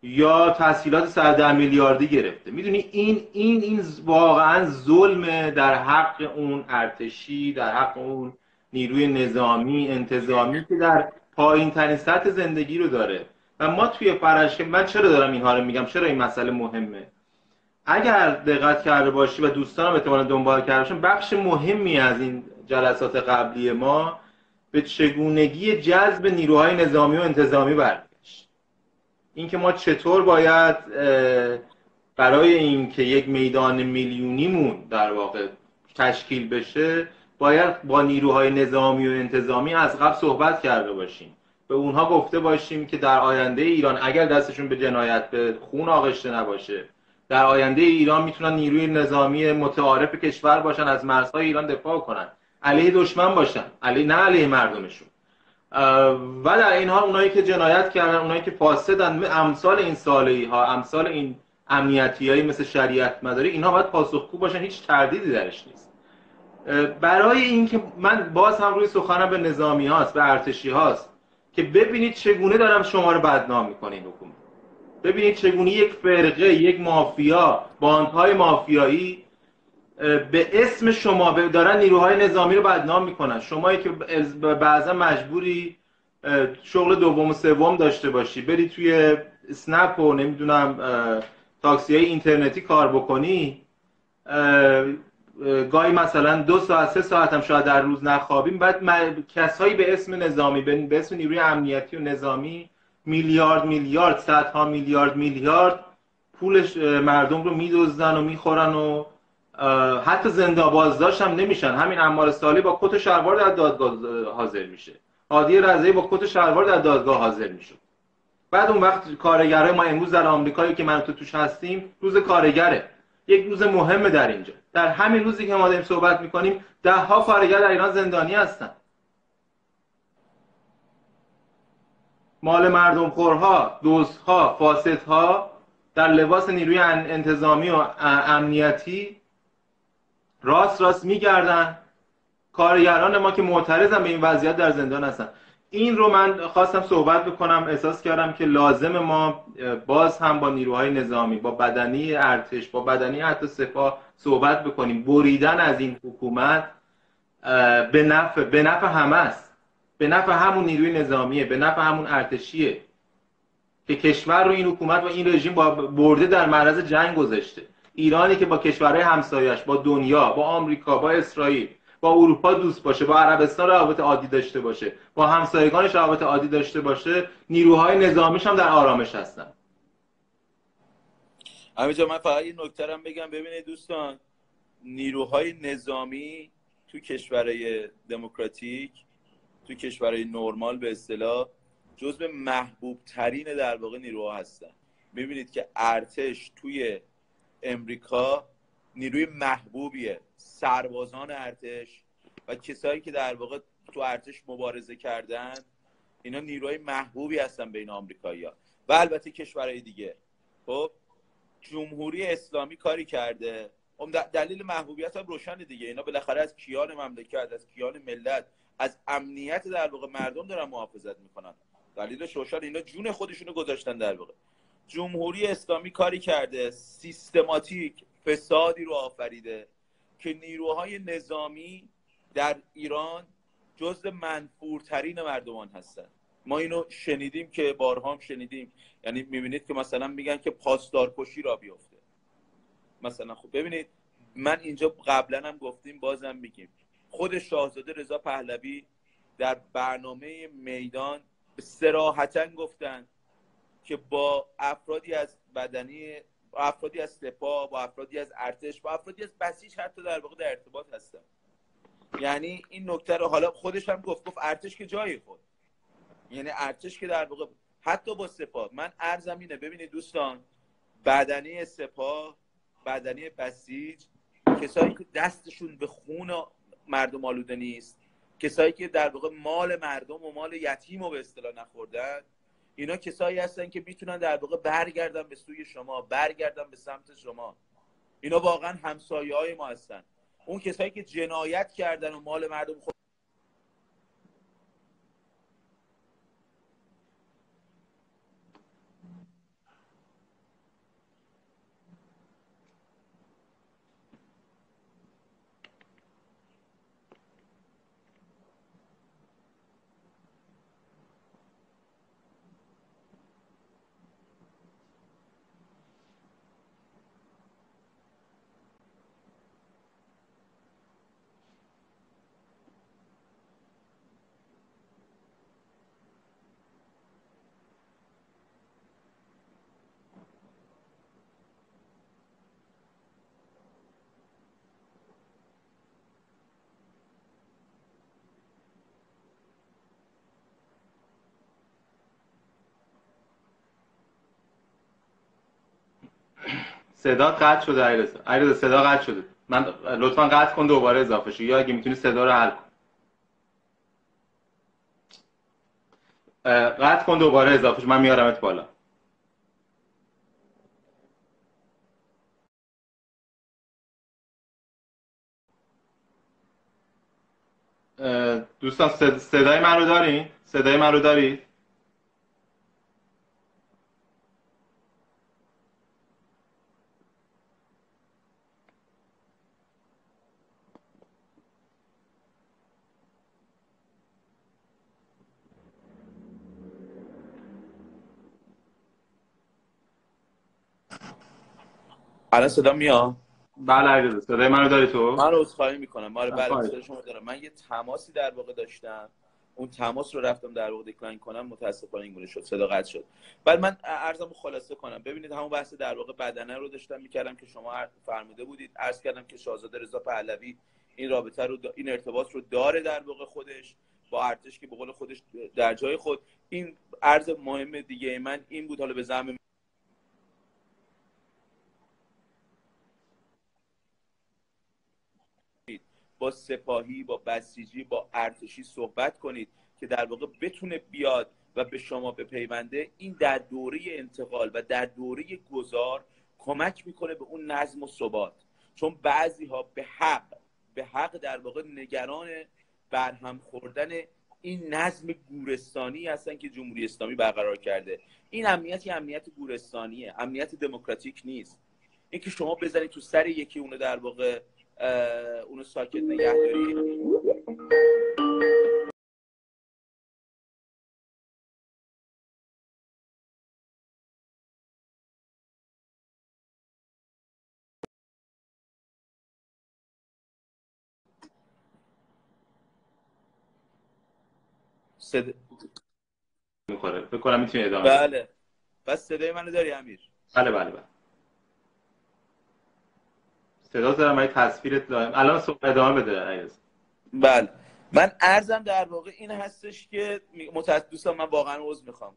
یا تسهیلات 110 میلیاردی گرفته. می‌دونی این این این واقعا ظلم در حق اون ارتشی در حق اون نیروی نظامی انتظامی که در پایین ترین سطح زندگی رو داره. و ما توی فرش من چرا دارم اینها رو میگم؟ چرا این مسئله مهمه؟ اگر دقت کرده باشی و دوستانم احتمالا دنبال کرده باشن بخش مهمی از این جلسات قبلی ما به چگونگی جذب نیروهای نظامی و انتظامی برگشت اینکه ما چطور باید برای اینکه یک میدان میلیونیمون در واقع تشکیل بشه باید با نیروهای نظامی و انتظامی از قبل صحبت کرده باشیم. به اونها گفته باشیم که در آینده ایران اگر دستشون به جنایت به خون آغشته نباشه در آینده ایران می‌تونن نیروی نظامی متعارف کشور باشن از مرزهای ایران دفاع کنن. علیه دشمن باشن. علیه نه علیه مردمشون. و در این حال اونایی که جنایت کردن اونایی که فاسدن امثال این صالحی ها امثال این امنیتی هایی مثل شریعت مداری اینها باید پاسخگو باشن هیچ تردیدی درش نیست. برای اینکه من باز هم روی سخنم به نظامی هاست به ارتشی هاست که ببینید چگونه دارم شما رو بدنام می‌کنه این حکومت. ببینید چگونه یک فرقه یک مافیا باندهای مافیایی به اسم شما دارن نیروهای نظامی رو بدنام می‌کنن. شمایی که بعضا مجبوری شغل دوم و سوم داشته باشی. بری توی اسنپ و نمی‌دونم تاکسی های اینترنتی کار بکنی. گاهی مثلا دو ساعت سه ساعت هم شاید در روز نخوابیم. بعد کسایی به اسم نظامی به اسم نیروی امنیتی و نظامی میلیارد میلیارد صدها میلیارد میلیارد پولش مردم رو میدزدن و می‌خورن و حتی زنده بازداشت هم نمیشن. همین امار سالی با کت شلوار در دادگاه حاضر میشه. عادی رضایی با کت شلوار در دادگاه حاضر میشه. بعد اون وقت کارگرای ما امروز در آمریکایی که من تو توش هستیم روز کارگره. یک روز مهمه در اینجا. در همین روزی که ما داریم صحبت می‌کنیم ده ها کارگر در ایران زندانی هستن. مال مردم خورها دوستها فاسدها در لباس نیروی انتظامی و امنیتی راست راست میگردن. کارگران ما که معترضن به این وضعیت در زندان هستن. این رو من خواستم صحبت بکنم. احساس کردم که لازم ما باز هم با نیروهای نظامی با بدنی ارتش با بدنی حتی سپاه صحبت بکنیم. بریدن از این حکومت به نفع به نفع همه است. به نفع همون نیروی نظامیه به نفع همون ارتشیه که کشور رو این حکومت و این رژیم با برده در معرض جنگ گذاشته. ایرانی که با کشورهای همسایش با دنیا با آمریکا با اسرائیل با اروپا دوست باشه با عربستان روابط عادی داشته باشه با همسایگانش روابط عادی داشته باشه نیروهای نظامیش هم در آرامش هستن. همینجا من فقط نکته بگم. ببینید دوستان نیروهای نظامی تو کشورهای دموکراتیک تو کشورهای نرمال به اصطلاح جزو محبوب ترین در واقع نیروها هستن. می‌بینید که ارتش توی امریکا نیروی محبوبیه سربازان ارتش و کسایی که در واقع تو ارتش مبارزه کردن اینا نیروهای محبوبی هستن بین آمریکایی‌ها. و البته کشورهای دیگه. خب جمهوری اسلامی کاری کرده. خب دلیل محبوبیت هم روشن دیگه. اینا بالاخره از کیان مملکت از کیان ملت از امنیت در واقع مردم دارن محافظت می‌کنن. دلیلش روشن. اینا جون خودشونو گذاشتن در واقع. جمهوری اسلامی کاری کرده. سیستماتیک فسادی رو آفریده که نیروهای نظامی در ایران جزء منفورترین مردمان هستن. ما اینو شنیدیم که بارها هم شنیدیم. یعنی می‌بینید که مثلا میگن که پاسدار کشی را بیفته. مثلا خب ببینید من اینجا قبلا هم گفتیم بازم میگیم. خود شاهزاده رضا پهلوی در برنامه میدان سراحتا گفتن که با افرادی از بدنی افرادی از سپاه با افرادی از ارتش با افرادی از بسیج حتی در واقع در ارتباط هستن. یعنی این نکته رو حالا خودش هم گفت گفت ارتش که جای خود. یعنی ارتش که در واقع حتی با سپاه من ارزم اینه ببینید دوستان بدنی سپاه بدنی بسیج کسایی که دستشون به خون مردم آلوده نیست کسایی که در واقع مال مردم و مال یتیم رو به اصطلاح نخوردن اینا کسایی هستن که می‌تونن در واقع برگردن به سوی شما برگردن به سمت شما. اینا واقعا همسایه های ما هستن. اون کسایی که جنایت کردن و مال مردم خود صدا قطع شده علیرضا. علیرضا صدا قطع شده. من لطفا قطع کن دوباره اضافه شو یا اگه می‌تونی صدا رو حل کن. قطع کن دوباره اضافه شو من میارمت بالا. دوستان صدای من رو دارین؟ صدای من رو دارید؟ الان صدا میاد؟ بله علیرضا صدای منو داری تو؟ من عذرخواهی می‌کنم. آره بله صدا شما دارم. من یه تماسی در واقع داشتم. اون تماس رو رفتم در واقع دکلاین کنم. متاسفانه این گونه شد. صدا قطع شد. بعد من ارزم رو خلاصه کنم. ببینید همون بحث در واقع بدنه رو داشتم می‌کردم که شما فرموده بودید. عرض کردم که شاهزاده رضا پهلوی این رابطه رو این ارتباط رو داره در واقع خودش با ارتش که به قول خودش در جای خود. این ارز مهم دیگه من این بود. حالا به زعم با سپاهی با بسیجی با ارتشی صحبت کنید که در واقع بتونه بیاد و به شما بپیونده. این در دوره انتقال و در دوره گذار کمک می‌کنه به اون نظم و ثبات. چون بعضی ها به حق به حق در واقع نگران برهم خوردن این نظم گورستانی هستن که جمهوری اسلامی برقرار کرده. این امنیتی امنیت گورستانیه امنیت دموکراتیک نیست. اینکه شما بزنید تو سر یکی اونو در واقع اونو ساکت نگه داری. صد... می‌خوره. فکر کنم می‌تونی ادامه بله. بس صدای منو داری امیر. بله بله بله. صدا دارم ولی تصویرت دارم. الان صبح ادامه بده بله. من ارزم در واقع این هستش که متاسف دوستان من واقعا عذر می‌خوام.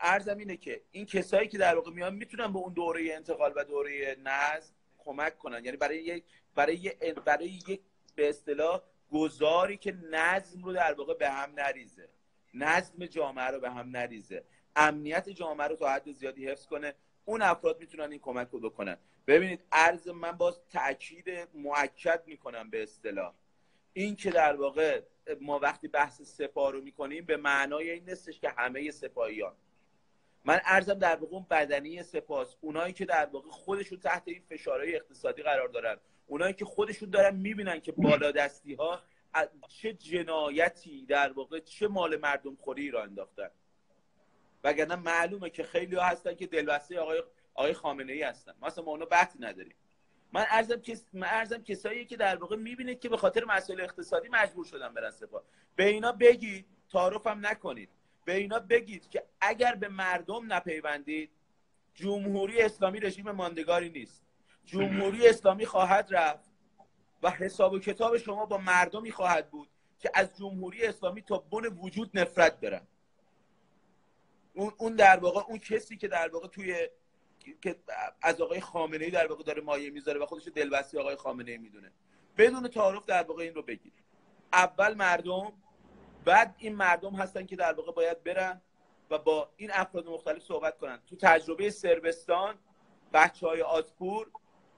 ارزم اینه که این کسایی که در واقع میان می‌تونن به اون دوره انتقال و دوره نظم کمک کنن. یعنی برای یک برای برای یک به اصطلاح گذاری که نظم رو در واقع به هم نریزه. نظم جامعه رو به هم نریزه. امنیت جامعه رو تا حد زیادی حفظ کنه. اون افراد می‌تونن این کمک رو بکنن. ببینید عرض من باز تاکید موکد می‌کنم به اصطلاح. این که در واقع ما وقتی بحث سپاه رو می‌کنیم به معنای این نیستش که همه سپاهیان. من ارزم در واقع اون بدنی سپاس اونایی که در واقع خودشون تحت این فشارهای اقتصادی قرار دارن اونایی که خودشون دارن می‌بینن که بالادستی ها چه جنایتی در واقع چه مال مردم خوری را انداختن. وگرنه معلومه که خیلی ها هستن که دلبسته آقای آقای خامنه ای هستن مثلا ما اونو بحث نداریم. من ارزم کس... من ارزم کسایی که در واقع می‌بینید که به خاطر مسائل اقتصادی مجبور شدن برن سپاه. به اینا بگید تعارف هم نکنید. به اینا بگید که اگر به مردم نپیوندید جمهوری اسلامی رژیم ماندگاری نیست. جمهوری اسلامی خواهد رفت و حساب و کتاب شما با مردمی خواهد بود که از جمهوری اسلامی تا بن وجود نفرت دارن اون اون در واقع اون کسی که در واقع توی که از آقای خامنه ای در واقع داره مایه می‌ذاره و خودش دلبستی آقای خامنه ای می‌دونه. بدون تعارف در واقع این رو بگیر اول مردم بعد این مردم هستن که در واقع باید برن و با این افراد مختلف صحبت کنن. تو تجربه سربستان بچه های آزپور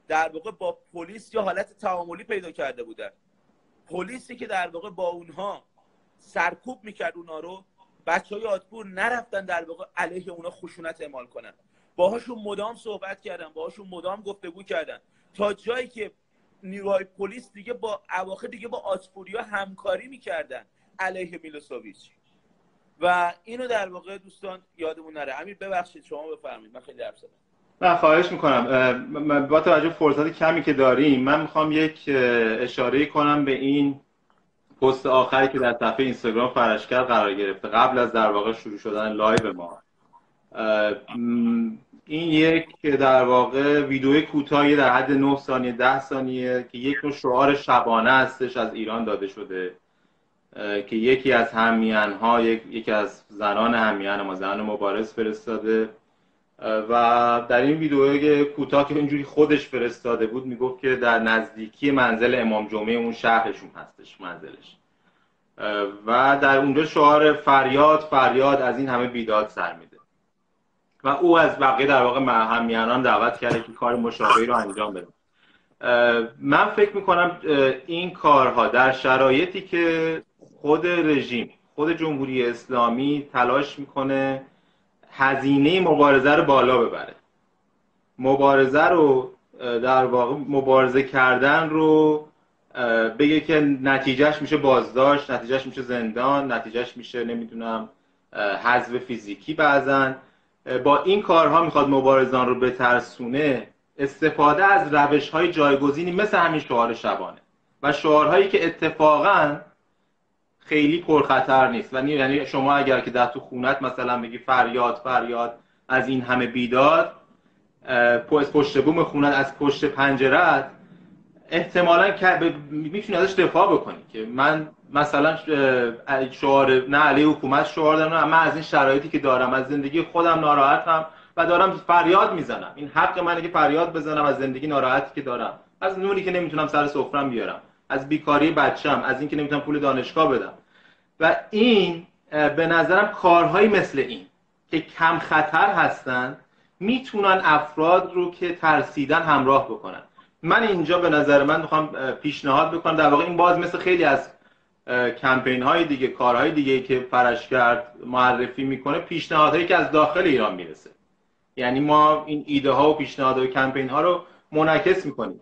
در واقع با پلیس یا حالت تعاملی پیدا کرده بودن. پلیسی که در واقع با اونها سرکوب می‌کرد اونا رو بچه های آزپور نرفتن در واقع علیه اونا خشونت اعمال کنن. باهاشون مدام صحبت کردن باهاشون مدام گفتگو کردن. تا جایی که نیروهای پلیس دیگه با اواخر دیگه با آسپوریا همکاری می‌کردن علیه میلوسوویچ. و اینو در واقع دوستان یادمون نره. امیر ببخشید شما بفرمایید. من خیلی حرف زدم. من خواهش می‌کنم. با توجه فرصت کمی که داریم من می‌خوام یک اشاره کنم به این پست آخری که در صفحه اینستاگرام فرشگرد قرار گرفته. قبل از در واقع شروع شدن live ما. این یک در واقع ویدیو کوتاهی در حد 9 ثانیه 10 ثانیه که یک شعار شبانه هستش از ایران داده شده. که یکی از حامیان ها یک، یکی از زنان حامیان ما زنان مبارز فرستاده. و در این ویدیو کوتاه که اینجوری خودش فرستاده بود می‌گفت که در نزدیکی منزل امام جمعه اون شهرشون هستش منزلش. و در اونجا شعار فریاد فریاد از این همه بیداد سر میده. و او از بقیه در واقع همیانان دعوت کرده که کار مشابهی رو انجام بده. من فکر می‌کنم این کارها در شرایطی که خود رژیم خود جمهوری اسلامی تلاش می‌کنه هزینه مبارزه رو بالا ببره. مبارزه رو در واقع مبارزه کردن رو بگه که نتیجهش میشه بازداشت نتیجهش میشه زندان نتیجهش میشه نمی‌دونم حذف فیزیکی بعضن با این کارها می‌خواد مبارزان رو بترسونه استفاده از روش های جایگزینی مثل همین شعار شبانه. و شعارهایی که اتفاقا خیلی پرخطر نیست. و یعنی شما اگر که در تو خونت مثلا بگی فریاد فریاد از این همه بیداد پشت بوم خونت از پشت پنجرت احتمالا می‌تونی ازش دفاع بکنی که من مثلا شعار نه علیه حکومت شعار دارم من از این شرایطی که دارم از زندگی خودم ناراحتم و دارم فریاد می‌زنم. این حق منه که فریاد بزنم از زندگی ناراحتی که دارم. از نوری که نمی‌تونم سر سفرم بیارم. از بیکاری بچم از اینکه نمی‌تونم پول دانشگاه بدم. و این به نظرم کارهایی مثل این که کم خطر هستن می‌تونن افراد رو که ترسیدن همراه بکنن. من اینجا به نظر من می‌خوام پیشنهاد بکنم. در واقع این باز مثل خیلی از کمپین های دیگه کارهای دیگه که فرش کرد معرفی می‌کنه پیشنهادهایی که از داخل ایران می‌رسه. یعنی ما این ایده ها و پیشنهادهای کمپین ها رو منعکس می‌کنیم.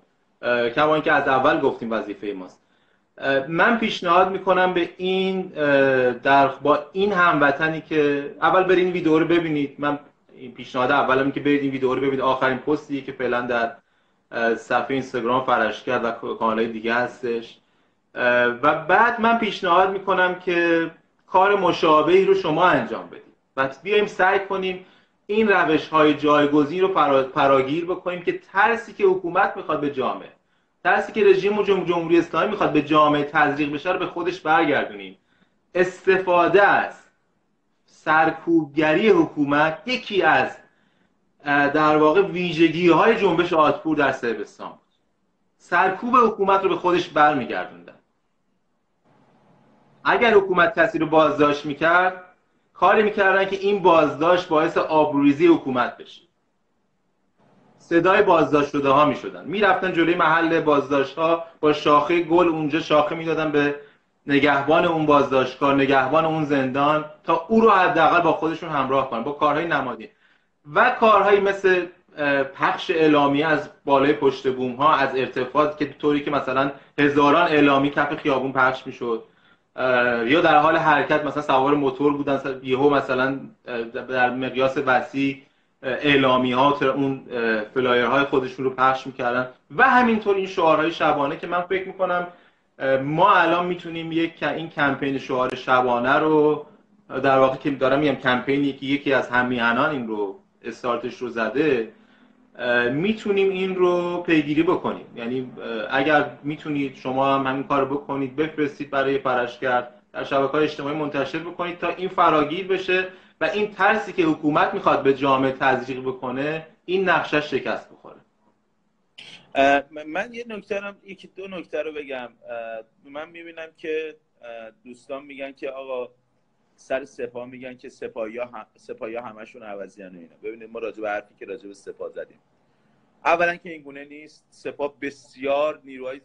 کما اینکه از اول گفتیم وظیفه ماست. من پیشنهاد می‌کنم به این در با این هموطنی که اول برید این ویدیو رو ببینید. من این پیشنهاد اولم که برید این ویدیو رو ببینید. آخرین پستی که فعلا در صفحه اینستاگرام فرش کرد و کانال دیگه هستش. و بعد من پیشنهاد می‌کنم که کار مشابهی رو شما انجام بدید. و بیایم سعی کنیم این روش های جایگزین رو پراگیر بکنیم که ترسی که حکومت می‌خواد به جامعه ترسی که رژیم جمهوری اسلامی می‌خواد به جامعه تزریق بشه رو به خودش برگردونیم. استفاده از سرکوبگری حکومت یکی از در واقع ویژگی های جنبش آتپور در سربستان بود. سرکوب حکومت رو به خودش برمیگردوندن. اگر حکومت کسی رو بازداشت می‌کرد کاری می‌کردن که این بازداشت باعث آبروریزی حکومت بشه. صدای بازداشت شده ها می‌شدن. می‌رفتن جلوی محل بازداشت ها با شاخه گل اونجا شاخه می‌دادن به نگهبان اون بازداشتگاه نگهبان اون زندان تا او رو حداقل با خودشون همراه کنن با کارهای نمادین. و کارهایی مثل پخش اعلامی از بالای پشت بوم ها از ارتفاع که طوری که مثلا هزاران اعلامی کف خیابون پخش می‌شد. یا در حال حرکت مثلا سوار موتور بودن یهو مثلا در مقیاس وسیع اعلامی ها اون های خودشون رو پخش می‌کردن. و همینطور این شعارهای شبانه که من فکر می‌کنم ما الان می‌تونیم یک این کمپین شعار شبانه رو در واقع که دارم میگم کمپینی که یکی از همیهنان این رو استارتش رو زده می‌تونیم این رو پیگیری بکنیم. یعنی اگر می‌تونید شما هم همین کار بکنید بفرستید برای پرشگر در شبکه های اجتماعی منتشر بکنید تا این فراگیر بشه و این ترسی که حکومت می‌خواد به جامعه تزریق بکنه این نقشش شکست بخوره. من یه نکته یکی دو نکته رو بگم. من می‌بینم که دوستان میگن که آقا سر سپاه میگن که سپاهی ها, هم... سپاهی ها همشون عوضی اینا. ببینید ما راجع به حرفی که راجع به سپاه زدیم. اولا که این گونه نیست. سپاه بسیار نیروهای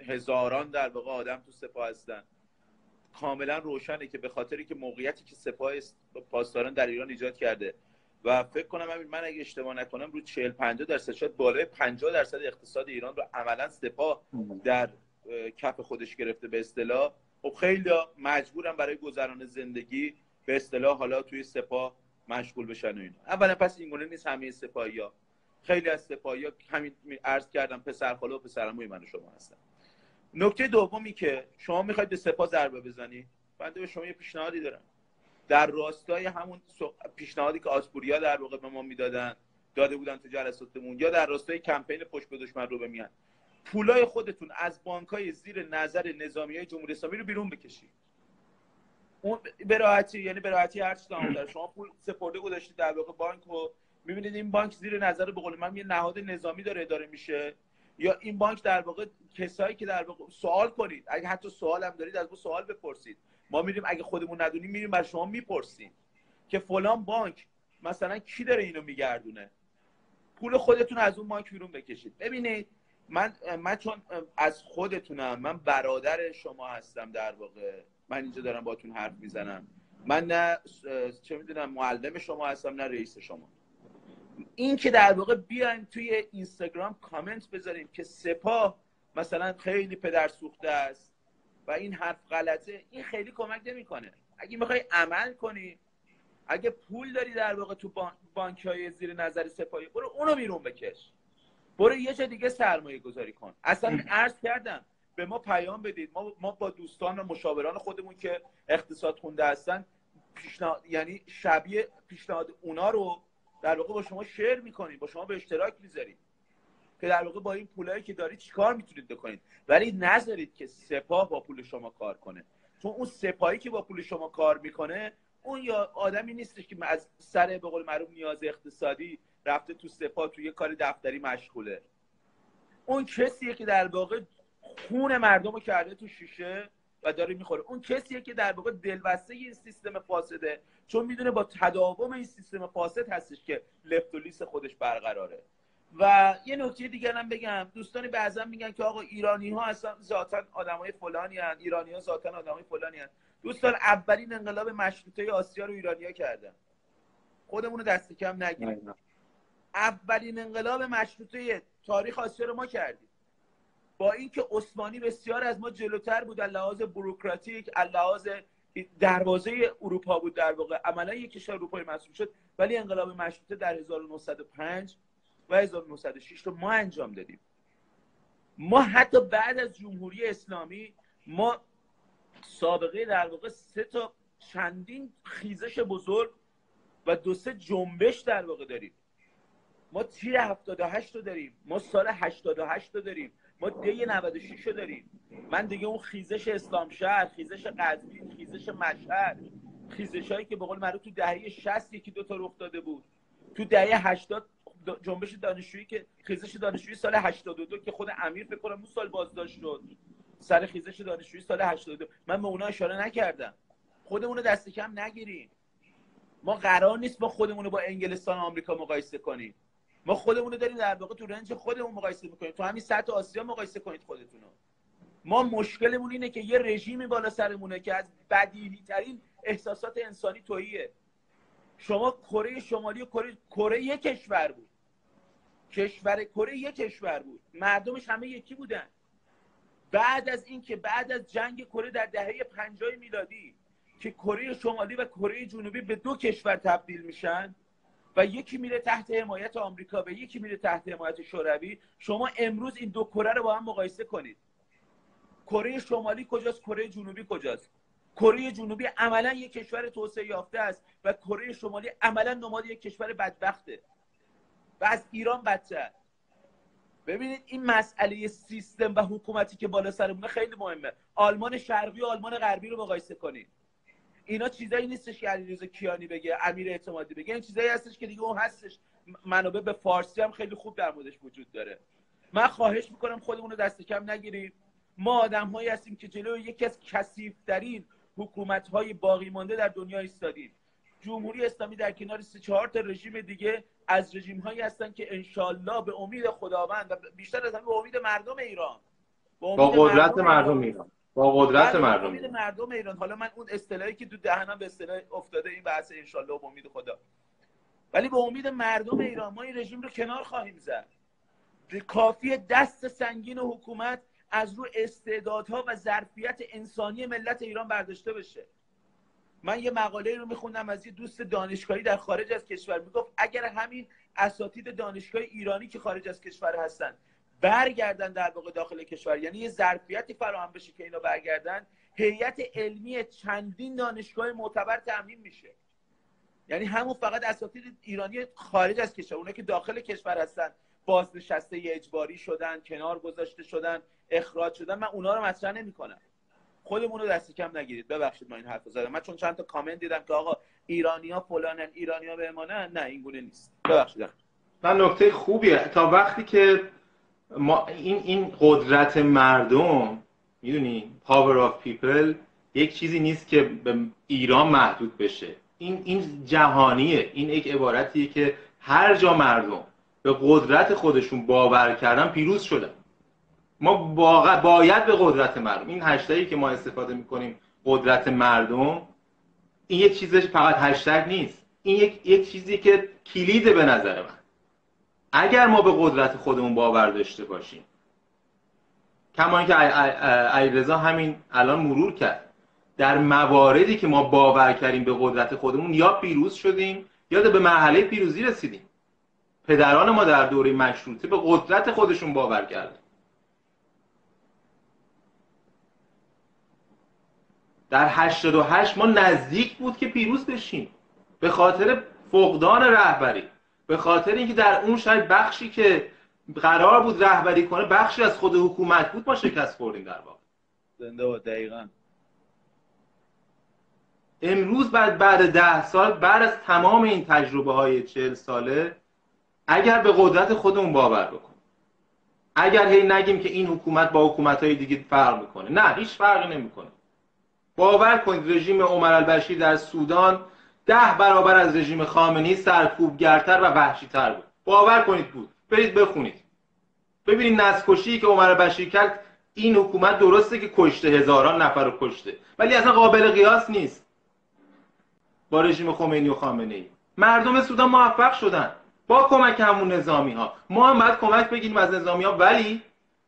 هزاران در واقع آدم تو سپاه هستن. کاملا روشنه که به خاطری که موقعیتی که سپاه پاسداران در ایران ایجاد کرده. و فکر کنم همین من اگه اشتباه نکنم رو 40 50 درصد شاید بالای 50 درصد اقتصاد ایران رو عملا سپاه در کف خودش گرفته به اصطلاح. خب خیلی مجبورم برای گذران زندگی به اصطلاح حالا توی سپاه مشغول بشن و اینا. اولا پس این گونه نیست همه سپاهی ها. خیلی از سپاهی ها همین عرض کردم پسر خاله و پسرموی من و شما هستن. نکته دومی که شما می‌خواید به سپاه ضربه بزنی؟ بنده به شما یه پیشنهادی دارم. در راستای همون پیشنهادی که آسپوریا در واقع به ما می‌دادن داده بودن تو جلساتمون یا در راستای کمپین پشت به دشمن رو بمیان پولای خودتون از بانک های زیر نظر نظامی های جمهوری اسلامی رو بیرون بکشید. اون به راحتی یعنی به راحتی هر چیزی [clears throat] شما پول سپرده گذاشتید در واقع بانک و می‌بینید این بانک زیر نظر به قول من یه نهاد نظامی داره اداره میشه. یا این بانک در واقع کسایی که در واقع سوال کنید. اگه حتی سوال هم دارید از ما سوال بپرسید. ما میریم اگه خودمون ندونیم میریم بر شما می‌پرسیم که فلان بانک مثلا کی داره اینو میگردونه؟ پول خودتون از اون بانک بیرون بکشید. ببینید من من چون از خودتونم من برادر شما هستم در واقع. من اینجا دارم باتون حرف می‌زنم. من نه چه می‌دونم معلم شما هستم نه رئیس شما. این که در واقع بیایم توی اینستاگرام کامنت بذاریم که سپاه مثلا خیلی پدر سوخته است و این حرف غلطه این خیلی کمک نمی‌کنه. اگه می‌خوای عمل کنی اگه پول داری در واقع تو بانک های زیر نظر سپاهی برو اونو بیرون بکش. برو یه جا دیگه سرمایه گذاری کن. اصلا عرض کردم به ما پیام بدید. ما, ما با دوستان و مشاوران خودمون که اقتصاد خونده هستن پیشنهاد یعنی شبیه پیشنهاد اونا رو در واقع با شما شیر می‌کنیم با شما به اشتراک می‌ذاریم. که در واقع با این پولایی که دارید چیکار می‌تونید بکنید؟ ولی نذارید که سپاه با پول شما کار کنه. چون اون سپاهی که با پول شما کار می‌کنه اون یا آدمی نیستش که از سر به قول معروف نیاز اقتصادی رفته تو سپاه تو یه کار دفتری مشغوله. اون کسیه که در واقع خون مردم رو کرده تو شیشه و داره می‌خوره. اون کسیه که در واقع دلبسته این سیستم فاسده چون می‌دونه با تداوم این سیستم فاسد هستش که لفت و لیس خودش برقراره. و یه نکته دیگر هم بگم. دوستانی بعضا میگن که آقا ایرانی ها اصلا ذاتا آدمای فلانی هن. ایرانی ها ذاتا آدمای فلانی هن. دوستان اولین انقلاب مشروطه آسیا رو ایرانی ها کردن. خودمون رو دست کم نگیریم. اولین انقلاب مشروطه تاریخ آسیا رو ما کردیم. با اینکه عثمانی بسیار از ما جلوتر بود از لحاظ بروکراتیک از لحاظ دروازه اروپا بود در واقع. عملا یک کشور اروپایی محسوب شد ولی انقلاب مشروطه در 1905 و 1906 رو ما انجام دادیم. ما حتی بعد از جمهوری اسلامی ما سابقه در واقع سه تا چندین خیزش بزرگ و دو سه جنبش در واقع داریم. ما تیر 78 رو داریم؟ ما سال 88 رو داریم. ما دی 96 رو داریم. من دیگه اون خیزش اسلام شهر خیزش قزوین خیزش مشهد خیزش هایی که به قول تو دهه 60 یکی دو تا رخ داده بود. تو دهه 80 جنبش دانشجویی که خیزش دانشجویی سال 82 که خود امیر فکر کنم اون سال بازداشت شد. سر خیزش دانشجویی سال 82 من به اونا اشاره نکردم. خودمون رو دست کم نگیریم. ما قرار نیست با خودمون رو با انگلستان و آمریکا مقایسه کنیم. ما خودمون رو داریم در واقع تو رنج خودمون مقایسه می‌کنیم. تو همین سطح آسیا مقایسه کنید خودتون رو ما مشکلمون اینه که یه رژیمی بالا سرمونه که از بدیهی ترین احساسات انسانی توییه شما کره شمالی و کره کره یک کشور بود. کشور کره یک کشور بود. مردمش همه یکی بودن. بعد از اینکه بعد از جنگ کره در دهه 50 میلادی که کره شمالی و کره جنوبی به دو کشور تبدیل میشن و یکی میره تحت حمایت آمریکا و یکی میره تحت حمایت شوروی. شما امروز این دو کره رو با هم مقایسه کنید. کره شمالی کجاست؟ کره جنوبی کجاست؟ کره جنوبی عملا یک کشور توسعه یافته است و کره شمالی عملا نماد یک کشور بدبخته. و از ایران بدتر. ببینید این مسئله سیستم و حکومتی که بالا سرمونه خیلی مهمه. آلمان شرقی و آلمان غربی رو مقایسه کنید. اینا چیزایی نیستش که علیرضا کیانی بگه امیر اعتمادی بگه. این چیزایی هستش که دیگه اون هستش. منابع به فارسی هم خیلی خوب در موردش وجود داره. من خواهش می‌کنم خودمون رو دست کم نگیریم ما آدم هایی هستیم که جلوی یکی از کثیفترین حکومت های باقی مانده در دنیا ایستادیم. جمهوری اسلامی در کنار سه چهار تا رژیم دیگه از رژیم هایی هستن که انشالله به امید خداوند و بیشتر از همه به امید مردم ایران. با, قدرت مردم, مردم ایران. با قدرت مردم امید مردم ایران. حالا من اون اصطلاحی که تو دهنم به اصطلاح افتاده این بحث انشالله به امید خدا. ولی به امید مردم ایران ما این رژیم رو کنار خواهیم زد. کافی دست سنگین حکومت از رو استعدادها و ظرفیت انسانی ملت ایران برداشته بشه. من یه مقاله رو میخوندم از یه دوست دانشگاهی در خارج از کشور. می‌گفت اگر همین اساتید دانشگاه ایرانی که خارج از کشور هستن برگردن در واقع داخل کشور. یعنی یه ظرفیتی فراهم بشه که اینا برگردن. هیئت علمی چندین دانشگاه معتبر تامین میشه. یعنی همون فقط اساتید ایرانی خارج از کشور اونایی که داخل کشور هستن بازنشسته اجباری شدن کنار گذاشته شدن اخراج شدن. من اونا رو مطرح نمی‌کنم. خودمون رو دست کم نگیرید. ببخشید ما این حرف زدم. من چون چند تا کامنت دیدم که آقا ایرانیا فلانن ایرانیا به نه این گونه نیست. ببخشید. من نکته خوبیه. تا وقتی که ما این این قدرت مردم می‌دونی power of people یک چیزی نیست که به ایران محدود بشه. این این جهانیه. این یک عبارتیه که هر جا مردم به قدرت خودشون باور کردن پیروز شدن. ما باید به قدرت مردم. این هشتگی که ما استفاده می‌کنیم قدرت مردم این یک چیزش فقط هشتگ نیست. این یک, یک چیزی که کلیده به نظر من. اگر ما به قدرت خودمون باور داشته باشیم کما اینکه علیرضا همین الان مرور کرد. در مواردی که ما باور کردیم به قدرت خودمون یا پیروز شدیم یا به مرحله پیروزی رسیدیم. پدران ما در دوره مشروطه به قدرت خودشون باور کردن. در 88 ما نزدیک بود که پیروز بشیم. به خاطر فقدان رهبری. به خاطر اینکه در اون شاید بخشی که قرار بود رهبری کنه بخشی از خود حکومت بود ما شکست خوردیم در واقع. زنده و دقیقا. امروز بعد بعد ده سال بعد از تمام این تجربه های چهل ساله اگر به قدرت خودمون باور بکن اگر هی نگیم که این حکومت با حکومت های دیگه فرق می‌کنه نه هیچ فرقی نمی‌کنه. باور کنید رژیم عمر البشیر در سودان ده برابر از رژیم خامنی سرکوبگرتر و وحشیتر بود. باور کنید بود. برید بخونید. ببینید نسکشی که عمر بشیر کرد این حکومت درسته که کشته هزاران نفر رو کشته ولی اصلا قابل قیاس نیست. با رژیم خمینی و خامنه ای مردم سودان موفق شدن. با کمک همون نظامی ها ما هم باید کمک بگیریم از نظامی ها ولی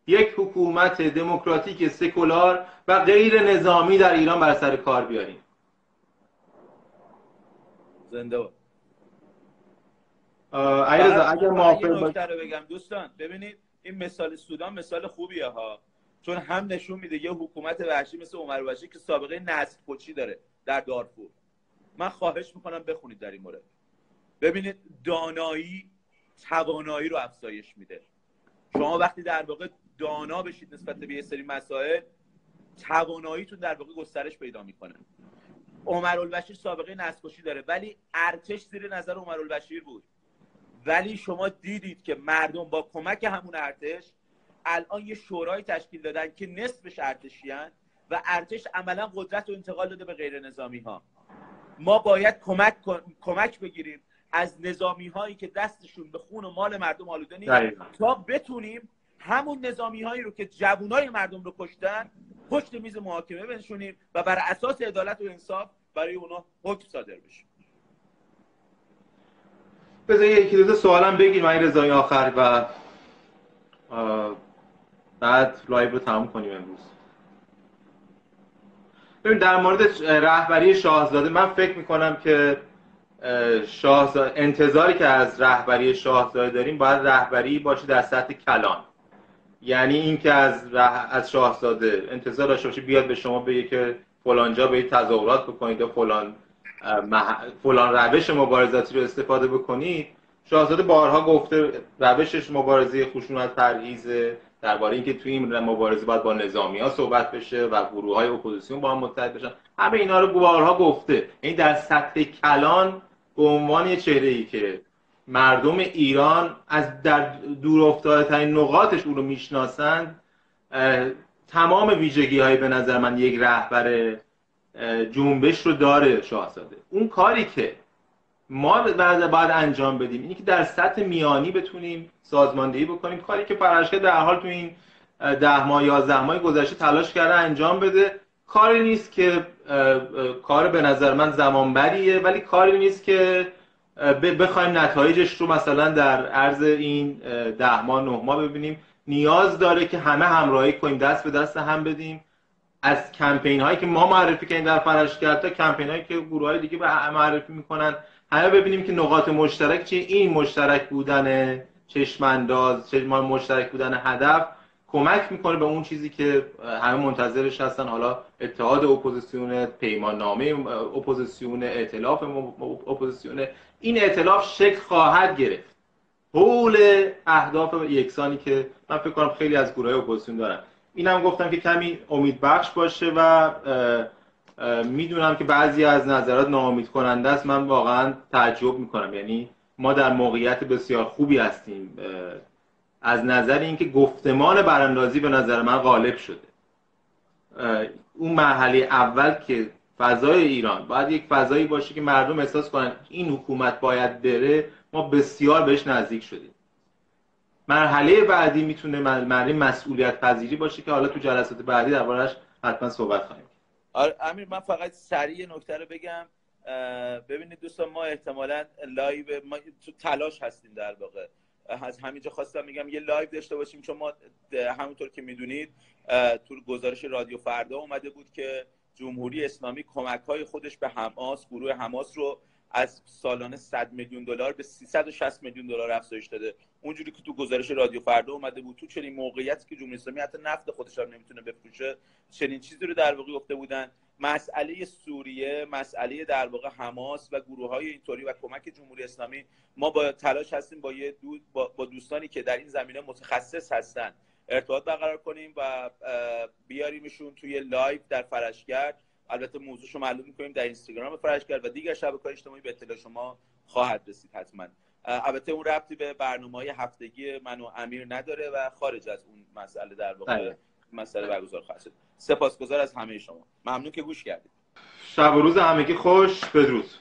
یک حکومت دموکراتیک سکولار و غیر نظامی در ایران بر سر کار بیاریم. زنده با اگر موافق بگم. دوستان ببینید این مثال سودان مثال خوبیه ها. چون هم نشون میده یه حکومت وحشی مثل عمر بشیر که سابقه نسل کشی داره در دارفور. من خواهش می‌کنم بخونید در این مورد. ببینید دانایی توانایی رو افزایش میده. شما وقتی در واقع دانا بشید نسبت به یه سری مسائل تواناییتون در واقع گسترش پیدا می‌کنه. عمر البشیر سابقه نسکشی داره. ولی ارتش زیر نظر عمر البشیر بود. ولی شما دیدید که مردم با کمک همون ارتش الان یه شورای تشکیل دادن که نصفش ارتشیان و ارتش عملا قدرت رو انتقال داده به غیر نظامی ها ما باید کمک کمک بگیریم از نظامی هایی که دستشون به خون و مال مردم آلوده نیست تا بتونیم همون نظامی هایی رو که جوانای مردم رو کشتن پشت میز محاکمه بنشونیم و بر اساس عدالت و انصاف برای اونا حکم صادر بشه. بذار یکی دو سوالم بگیر من رضای آخر و بعد لایو رو تمام کنیم امروز. ببین در مورد رهبری شاهزاده من فکر می‌کنم که شاهزاده انتظاری که از رهبری شاهزاده داریم باید رهبری باشه در سطح کلان. یعنی اینکه از از شاهزاده انتظار داشته باشه بیاد به شما بگه که فلانجا به تظاهرات بکنید و فلان فلان روش مبارزاتی رو استفاده بکنید. شاهزاده بارها گفته روشش مبارزه خشونت پرهیزه درباره اینکه توی این مبارزه باید با نظامی ها صحبت بشه و گروه های اپوزیسیون با هم متحد بشن. همه اینا رو بارها گفته. این یعنی در سطح کلان به عنوان یه چهره ای که مردم ایران از در دور افتاده ترین نقاطش او رو می‌شناسند تمام ویژگی های به نظر من یک رهبر جنبش رو داره شاهزاده. اون کاری که ما باید انجام بدیم اینی که در سطح میانی بتونیم سازماندهی بکنیم. کاری که فرشکه در حال تو این ده ماه یازده ماه گذشته تلاش کرده انجام بده. کاری نیست که کار به نظر من زمانبریه ولی کاری نیست که بخوایم نتایجش رو مثلا در عرض این ده ماه نه ماه ببینیم. نیاز داره که همه همراهی کنیم دست به دست هم بدیم. از کمپین هایی که ما معرفی کردیم در فرشگر تا کمپین هایی که گروه های دیگه به معرفی می‌کنن. همه ببینیم که نقاط مشترک چیه. این مشترک بودن چشم‌انداز چشمان مشترک بودن هدف. کمک می‌کنه به اون چیزی که همه منتظرش هستن. حالا اتحاد اپوزیسیون پیمان نامه اپوزیسیون ائتلاف اپوزیسیون. این ائتلاف شکل خواهد گرفت. حول اهداف یکسانی که من فکر کنم خیلی از گروه اپوزیسیون دارن. اینم گفتم که کمی امید بخش باشه و می‌دونم که بعضی از نظرات ناامید کننده است. من واقعا تعجب می‌کنم. یعنی ما در موقعیت بسیار خوبی هستیم. از نظر اینکه گفتمان براندازی به نظر من غالب شده. اون مرحله اول که فضای ایران باید یک فضایی باشه که مردم احساس کنن این حکومت باید بره ما بسیار بهش نزدیک شدیم. مرحله بعدی می‌تونه مرحله مسئولیت پذیری باشه که حالا تو جلسات بعدی دربارش حتما صحبت خواهیم آره امیر من فقط سریع نکته رو بگم. ببینید دوستان ما احتمالا live ما تو تلاش هستیم در واقع از همینجا خواستم میگم یه live داشته باشیم چون ما همونطور که می‌دونید تو گزارش رادیو فردا اومده بود که جمهوری اسلامی کمک های خودش به حماس گروه حماس رو از سالانه 100 میلیون دلار به 360 میلیون دلار افزایش داده. اونجوری که تو گزارش رادیو فردا اومده بود تو چنین موقعیتی که جمهوری اسلامی حتی نفت خودش هم نمی‌تونه بفروشه چنین چیزی رو در واقع گفته بودن. مسئله سوریه مسئله در واقع حماس و گروه های اینطوری و کمک جمهوری اسلامی. ما با تلاش هستیم با یه دو با دوستانی که در این زمینه متخصص هستن ارتباط برقرار کنیم و بیاریمشون توی live در فرشگرد. البته موضوعشو معلوم می‌کنیم در اینستاگرام فرشگرد و دیگر شبکه اجتماعی به اطلاع شما خواهد رسید حتما. البته اون ربطی به برنامه های هفتگی من و امیر نداره و خارج از اون مسئله در واقع بله. مسئله برگزار خواهد شد. سپاسگزار از همه شما. ممنون که گوش کردید. شب و روز همگی خوش بدروز